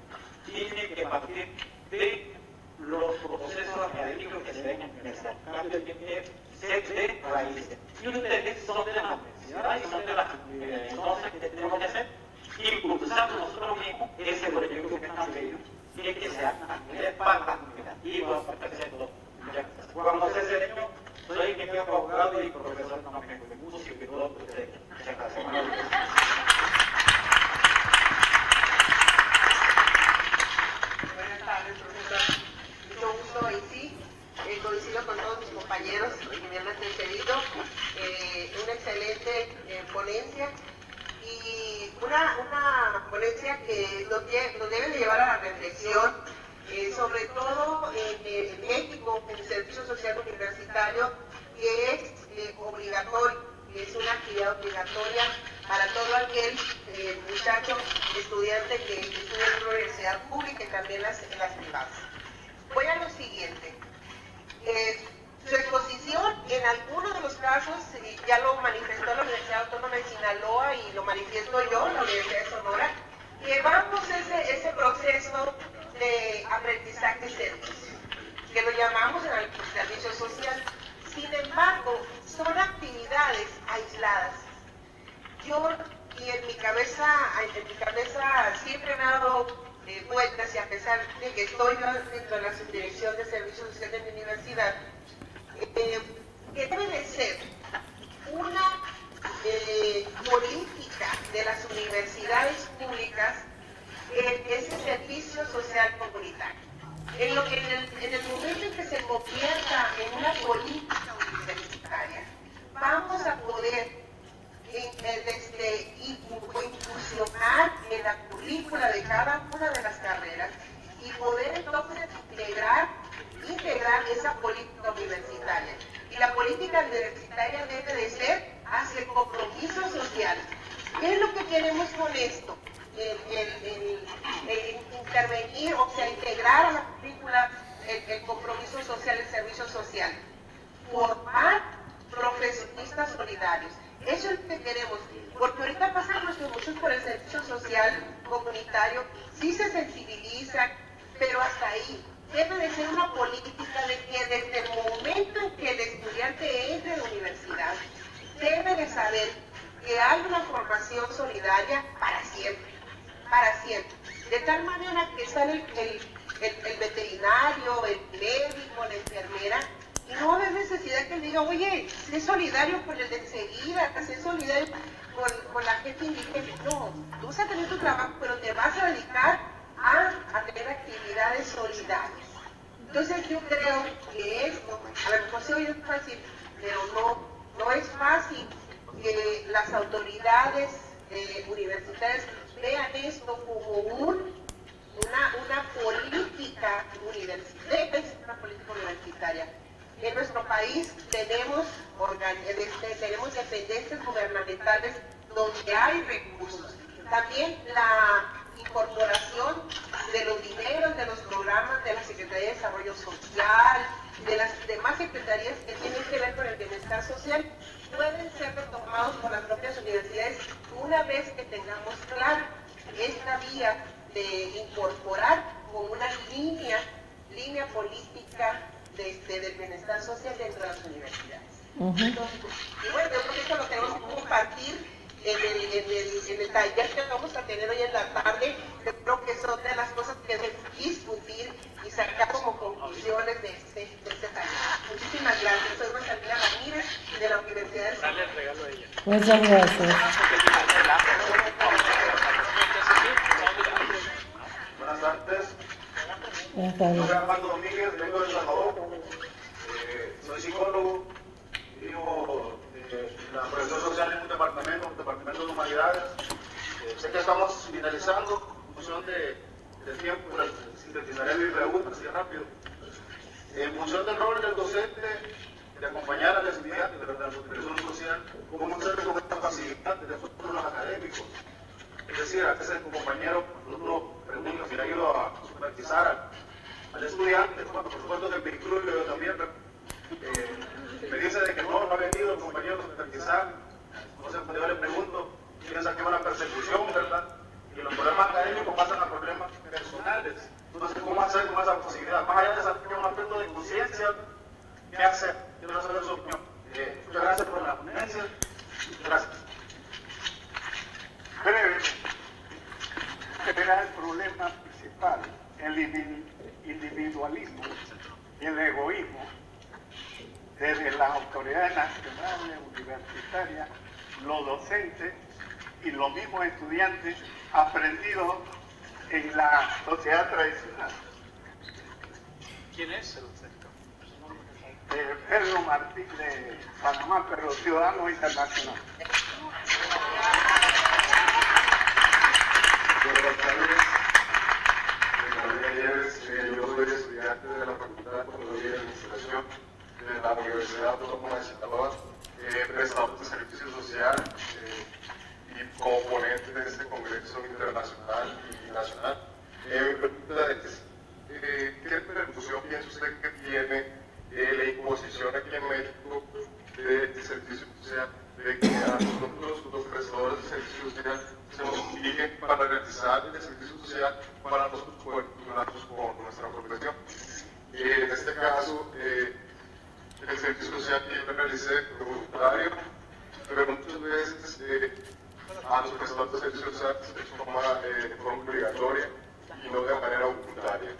tiene que partir de los procesos académicos que se ven en la universidad. Cambio tiene que ser de raíces. Y ustedes son de las universidades y son de las comunidades. Entonces, ¿qué tenemos que hacer? Impulsar nosotros mismos ese proyecto que están viendo, tiene que ser para la comunidad y va a Juan José Cedeño, soy ingeniero abogado y profesor de música y todo lo que gracias. Buenas tardes, profesor. Mucho gusto y sí, eh, coincido con todos mis compañeros que me han antecedido. Eh, una excelente eh, ponencia y una, una ponencia que nos, nos debe de llevar a la reflexión, eh, sobre todo en, en México, el servicio social universitario, que es eh, obligatorio, es una actividad obligatoria para todo aquel eh, muchacho, estudiante que estudia en una universidad pública y también las, las privadas. Voy a lo siguiente. Su exposición, en algunos de los casos, ya lo manifestó la Universidad Autónoma de Sinaloa y lo manifiesto yo, la Universidad de Sonora, llevamos ese, ese proceso de aprendizaje-servicio, que lo llamamos en el servicio social. Sin embargo, son actividades aisladas. Yo, y en mi cabeza, en mi cabeza siempre me ha dado eh, vueltas y a pesar de que estoy dentro de la subdirección de servicios sociales de mi universidad, eh, que debe de ser una eh, política de las universidades públicas ese servicio social comunitario. En, lo que en, el, en el momento en que se convierta en una política universitaria, vamos a poder in- eh, desde incu- incursionar en la currícula de cada una de las carreras y poder entonces integrar, integrar esa política universitaria. Y la política universitaria debe de ser hacia el compromiso social. ¿Qué es lo que queremos con esto? El, intervenir, o sea, integrar a la currícula el, compromiso social, el servicio social. Formar profesionistas solidarios. Eso es lo que queremos, porque ahorita pasan nuestros muchos por el servicio social comunitario, sí se sensibilizan, pero hasta ahí. Debe de ser una política de que desde el momento en que el estudiante entre a la universidad, debe de saber que hay una formación solidaria para siempre, para siempre. De tal manera que sale el, el- veterinario, el médico, la enfermera, no va a haber necesidad que diga, oye, sé solidario con el de enseguida, sé solidario con, con la gente indígena. No, tú vas a tener tu trabajo, pero te vas a dedicar a, a tener actividades solidarias. Entonces yo creo que esto, a lo mejor se oye fácil, pero no, no es fácil que las autoridades eh, universitarias vean esto como un, una, una política universitaria, una política universitaria. En nuestro país tenemos, este, tenemos dependencias gubernamentales donde hay recursos. También la incorporación de los dineros de los programas de la Secretaría de Desarrollo Social, de las demás secretarías que tienen que ver con el bienestar social, pueden ser retomados por las propias universidades una vez que tengamos claro esta vía de incorporar como una línea, línea política de, este, del bienestar social dentro de las universidades. Entonces, y bueno, yo creo que esto lo tenemos que compartir en el, en, el, en el taller que vamos a tener hoy en la tarde. Yo creo que son de las cosas que debemos discutir y sacar como conclusiones de este, de este taller. Muchísimas gracias. Soy Rosalía Ramírez de la Universidad de Dale el regalo a ella. Muchas gracias. Buenas tardes, Buenas yo tardes. soy Armando Domínguez, vengo de El Salvador, Eh, soy psicólogo, vivo eh, en la profesión social en un departamento, un departamento de humanidades. Eh, sé que esta de el tiempo, sintetizaré mi pregunta así rápido. En función del rol del docente, de acompañar al estudiante de la transformación social, ¿cómo hacerlo con capacidades de futuros académicos? Es decir, a veces el compañero uno pregunta, mira, ayudo a supervisar al, estudiante, bueno, por supuesto que me incluyo yo también, eh, me dice de que no, no ha venido el compañero a supervisar, entonces cuando yo le pregunto, piensa que es una persecución, ¿verdad? Y los problemas académicos pasan a problemas personales. Entonces, ¿cómo hacer con esa posibilidad? Más allá de esa, un aspecto de conciencia, ¿qué hacer? Quiero saber su opinión. Eh, muchas gracias por la ponencia. Gracias. Breve. Era el problema principal, el individualismo y el egoísmo desde las autoridades nacionales, universitarias, los docentes y los mismos estudiantes aprendidos en la sociedad tradicional. ¿Quién es el docente? Eh, Pedro Martín de Panamá, pero ciudadano internacional. Buenas tardes. Eh, yo soy estudiante de la Facultad de Economía y Administración de la Universidad Autónoma de Sinaloa, eh, prestador de servicio social eh, y este Congreso Internacional y Nacional. Eh, mi pregunta es, eh, ¿qué repercusión piensa usted que tiene eh, la imposición aquí en México de, servicio social, de que a nosotros los prestadores de servicio social se nos obliguen para realizar el servicio social para nosotros poder con nuestra profesión? en este caso, el servicio social que yo realicé voluntario, pero muchas veces eh, a los prestadores de servicios eh, de forma obligatoria y no de manera voluntaria.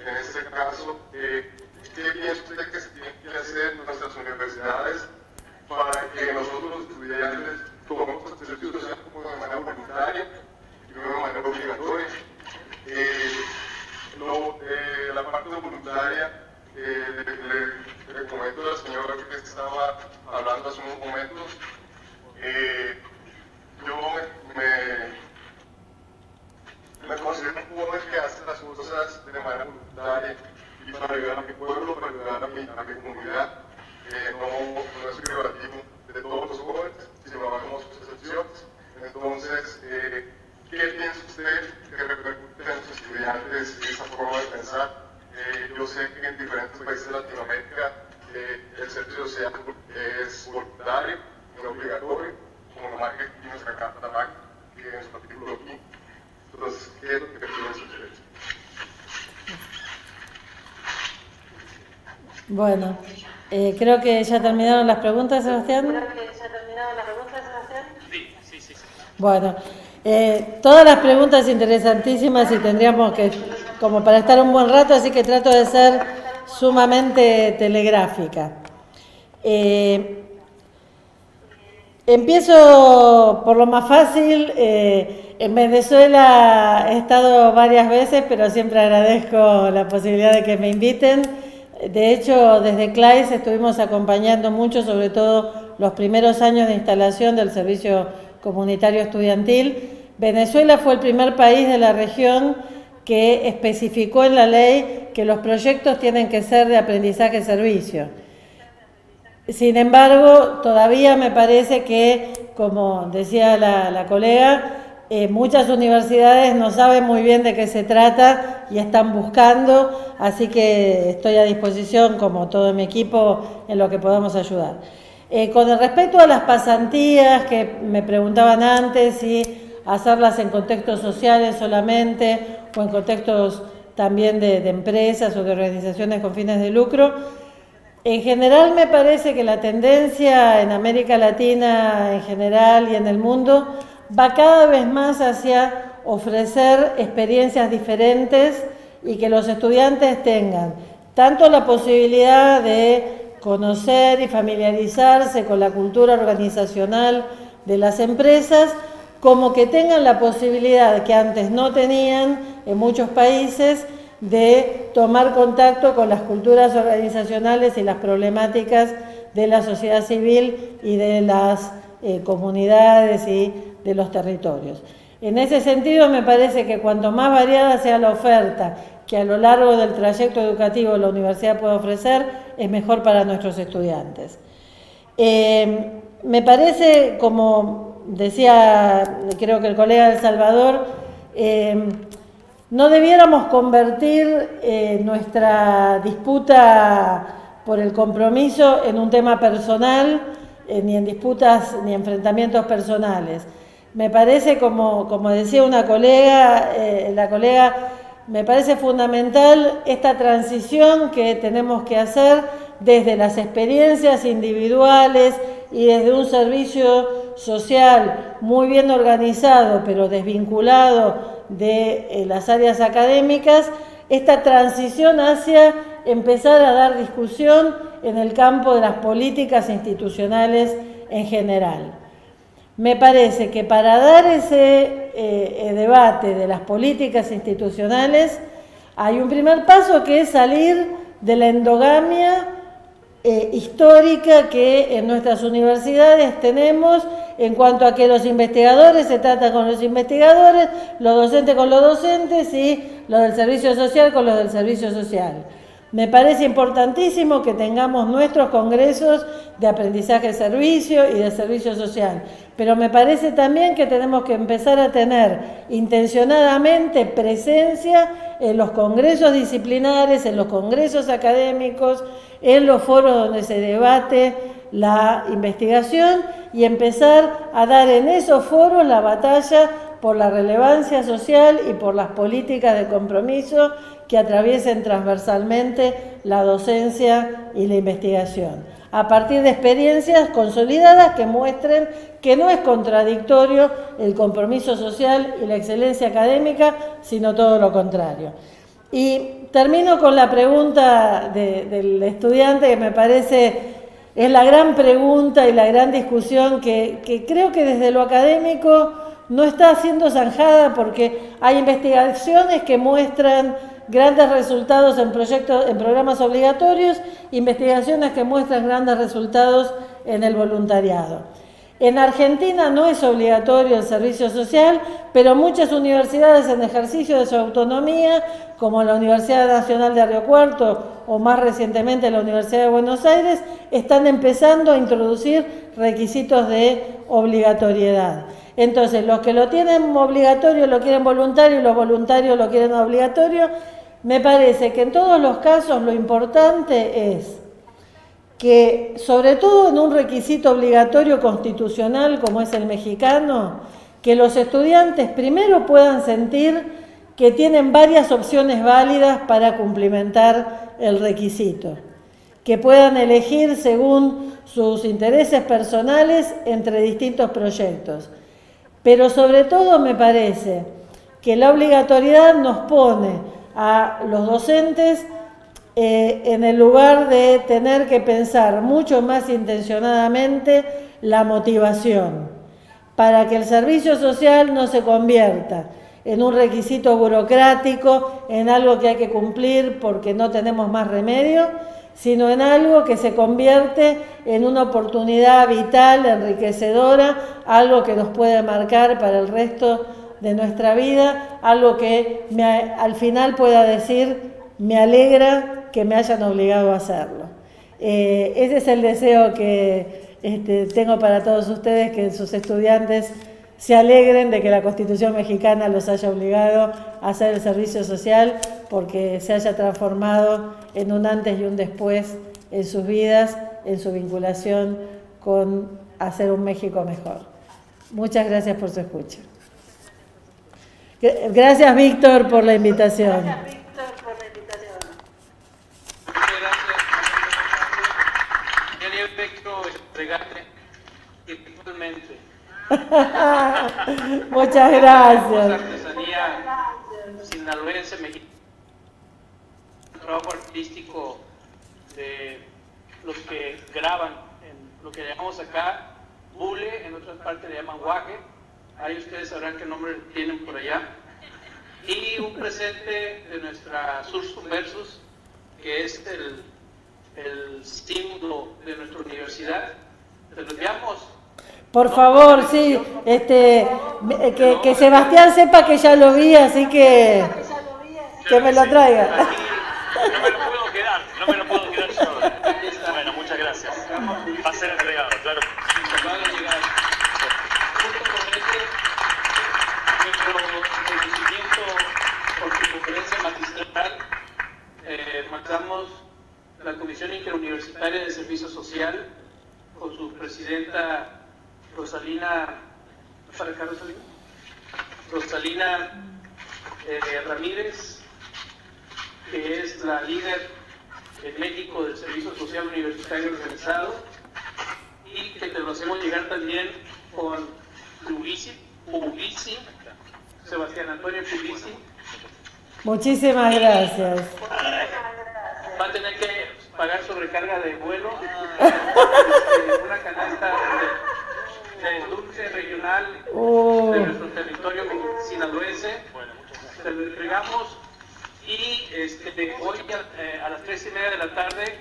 En este caso, eh, ¿qué piensa usted que se tiene que hacer en nuestras universidades para que nosotros los estudiantes tomemos el servicio social como de manera voluntaria y no de manera obligatoria? No, la parte voluntaria eh, le, comento a la señora que estaba hablando hace unos momentos, eh, yo me, me, me, considero un joven que hace las cosas de manera voluntaria y para ayudar a mi pueblo, para ayudar a mi, a mi comunidad. Eh, no, no es privativo de todos los jóvenes, sino hagamos sus excepciones. Entonces, eh, ¿qué piensa usted que repercute en sus estudiantes esa forma de pensar? Eh, yo sé que en diferentes países de Latinoamérica eh, el servicio social es voluntario, no obligatorio, como lo marca aquí nuestra Carta Magna, que en su artículo aquí. Entonces, ¿qué es lo que piensan ustedes? Bueno, eh, creo que ya terminaron las preguntas, Sebastián. Creo que ya terminaron las preguntas, Sebastián. Sí, sí, sí. Bueno, eh, todas las preguntas interesantísimas y tendríamos que como para estar un buen rato, así que trato de ser sumamente telegráfica. Eh, empiezo por lo más fácil. Eh, en Venezuela he estado varias veces, pero siempre agradezco la posibilidad de que me inviten. De hecho, desde CLAIS estuvimos acompañando mucho, sobre todo los primeros años de instalación del servicio comunitario estudiantil. Venezuela fue el primer país de la región que especificó en la ley que los proyectos tienen que ser de aprendizaje-servicio. Sin embargo, todavía me parece que, como decía la, colega, eh, muchas universidades no saben muy bien de qué se trata y están buscando, así que estoy a disposición, como todo mi equipo, en lo que podamos ayudar. Eh, con respecto a las pasantías que me preguntaban antes, si hacerlas en contextos sociales solamente o en contextos también de, empresas o de organizaciones con fines de lucro. En general me parece que la tendencia en América Latina en general y en el mundo va cada vez más hacia ofrecer experiencias diferentes y que los estudiantes tengan tanto la posibilidad de conocer y familiarizarse con la cultura organizacional de las empresas, como que tengan la posibilidad que antes no tenían en muchos países de tomar contacto con las culturas organizacionales y las problemáticas de la sociedad civil y de las eh, comunidades y de los territorios. En ese sentido, me parece que cuanto más variada sea la oferta que a lo largo del trayecto educativo la universidad puede ofrecer, es mejor para nuestros estudiantes. Eh, me parece, como decía creo que el colega del Salvador, eh, no debiéramos convertir eh, nuestra disputa por el compromiso en un tema personal, ni en disputas ni enfrentamientos personales. Me parece, como, decía una colega, la colega, me parece fundamental esta transición que tenemos que hacer desde las experiencias individuales y desde un servicio social muy bien organizado, pero desvinculado de eh, las áreas académicas, esta transición hacia empezar a dar discusión en el campo de las políticas institucionales en general. Me parece que para dar ese eh, debate de las políticas institucionales hay un primer paso que es salir de la endogamia eh, histórica que en nuestras universidades tenemos en cuanto a que los investigadores se tratan con los investigadores, los docentes con los docentes y los del servicio social con los del servicio social. Me parece importantísimo que tengamos nuestros congresos de aprendizaje servicio y de servicio social, pero me parece también que tenemos que empezar a tener intencionadamente presencia en los congresos disciplinares, en los congresos académicos, en los foros donde se debate la investigación y empezar a dar en esos foros la batalla por la relevancia social y por las políticas de compromiso que atraviesen transversalmente la docencia y la investigación, a partir de experiencias consolidadas que muestren que no es contradictorio el compromiso social y la excelencia académica, sino todo lo contrario. Y termino con la pregunta del estudiante que me parece es la gran pregunta y la gran discusión que, que creo que desde lo académico no está siendo zanjada porque hay investigaciones que muestran grandes resultados en proyectos, en programas obligatorios, investigaciones que muestran grandes resultados en el voluntariado. En Argentina no es obligatorio el servicio social, pero muchas universidades en ejercicio de su autonomía, como la Universidad Nacional de Río Cuarto o más recientemente la Universidad de Buenos Aires, están empezando a introducir requisitos de obligatoriedad. Entonces, los que lo tienen obligatorio lo quieren voluntario y los voluntarios lo quieren obligatorio. Me parece que en todos los casos lo importante es que, sobre todo en un requisito obligatorio constitucional como es el mexicano, que los estudiantes primero puedan sentir que tienen varias opciones válidas para cumplimentar el requisito, que puedan elegir según sus intereses personales entre distintos proyectos. Pero sobre todo me parece que la obligatoriedad nos pone a los docentes eh, en el lugar de tener que pensar mucho más intencionadamente la motivación, para que el servicio social no se convierta en un requisito burocrático, en algo que hay que cumplir porque no tenemos más remedio, sino en algo que se convierte en una oportunidad vital, enriquecedora, algo que nos puede marcar para el resto de nuestra vida, algo que al final pueda decir, me alegra que me hayan obligado a hacerlo. Eh, ese es el deseo que este, tengo para todos ustedes, que sus estudiantes se alegren de que la Constitución mexicana los haya obligado a hacer el servicio social porque se haya transformado en un antes y un después en sus vidas, en su vinculación con hacer un México mejor. Muchas gracias por su escucha. Gracias, Víctor, por la invitación. Muchas gracias. artesanía sinaloense, mexicana. Un trabajo artístico de los que graban en lo que llamamos acá bule, en otras partes le llaman guaje. Ahí ustedes sabrán qué nombre tienen por allá. Y un presente de nuestra Sursum Versus, que es el, el símbolo de nuestra universidad. Se los enviamos por favor, sí, este, que, que, Sebastián sepa que ya lo vi, así que que me lo traiga me lo puedo quedar, no me lo puedo quedar solo. Va a ser entregado, claro. va a llegar. Junto con este, nuestro reconocimiento por su conferencia magistral, eh, marcamos la Comisión Interuniversitaria de Servicio Social con su presidenta Rosalina, ¿para acá Rosalina? Rosalina eh, Ramírez, que es la líder en México del Servicio Social Universitario Organizado, y que te lo hacemos llegar también con Publici, Sebastián Antonio Publici. Muchísimas gracias. Va a tener que pagar sobrecarga de vuelo, este, una canasta de, dulce regional Oh. de nuestro territorio sinaloense. Se lo entregamos y este, hoy eh, a las tres y media de la tarde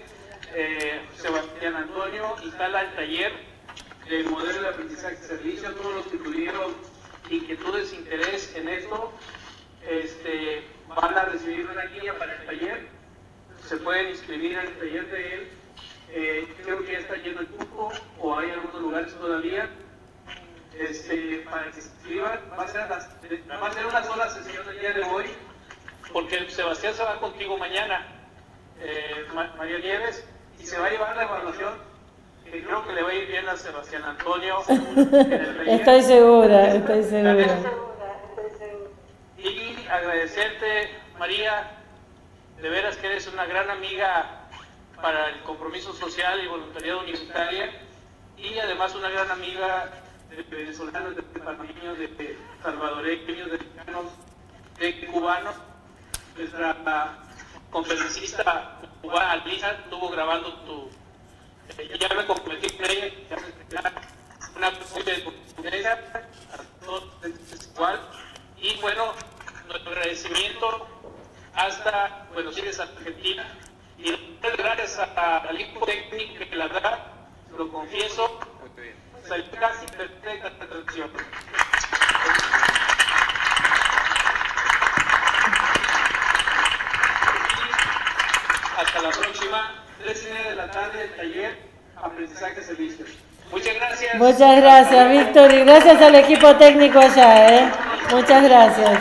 eh, Sebastián Antonio instala el taller del modelo de aprendizaje de servicio. Todos los que tuvieron inquietudes, interés en esto, este, van a recibir una guía para el taller. Se pueden inscribir en el taller de él. Eh, creo que ya está lleno el cupo o hay algunos lugares todavía. Este, para que se inscriban, va a ser, a las- va a ser una sola sesión el día de hoy, porque Sebastián se va contigo mañana, eh, Ma- María Nieves, y se va a llevar la evaluación. creo que le va a ir bien a Sebastián Antonio. en el taller. Estoy segura, estoy segura. Y agradecerte, María, de veras que eres una gran amiga para el compromiso social y voluntariado universitaria y además una gran amiga de venezolanos, de panameños, de salvadoreños, de mexicanos, de cubanos. Nuestra conferencista cubana, Alisa, estuvo grabando tu... eh, ya me comprometí con ella, una conferencia, a todos igual. Y bueno, nuestro agradecimiento hasta Buenos Aires, Argentina. Y gracias a- al equipo técnico que la verdad, lo confieso, salió casi perfecta la traducción. Hasta la próxima, tres y media de la tarde, el taller Aprendizaje de Servicios. Muchas gracias. Muchas gracias, Víctor, y gracias al equipo técnico allá, ¿eh? Muchas gracias.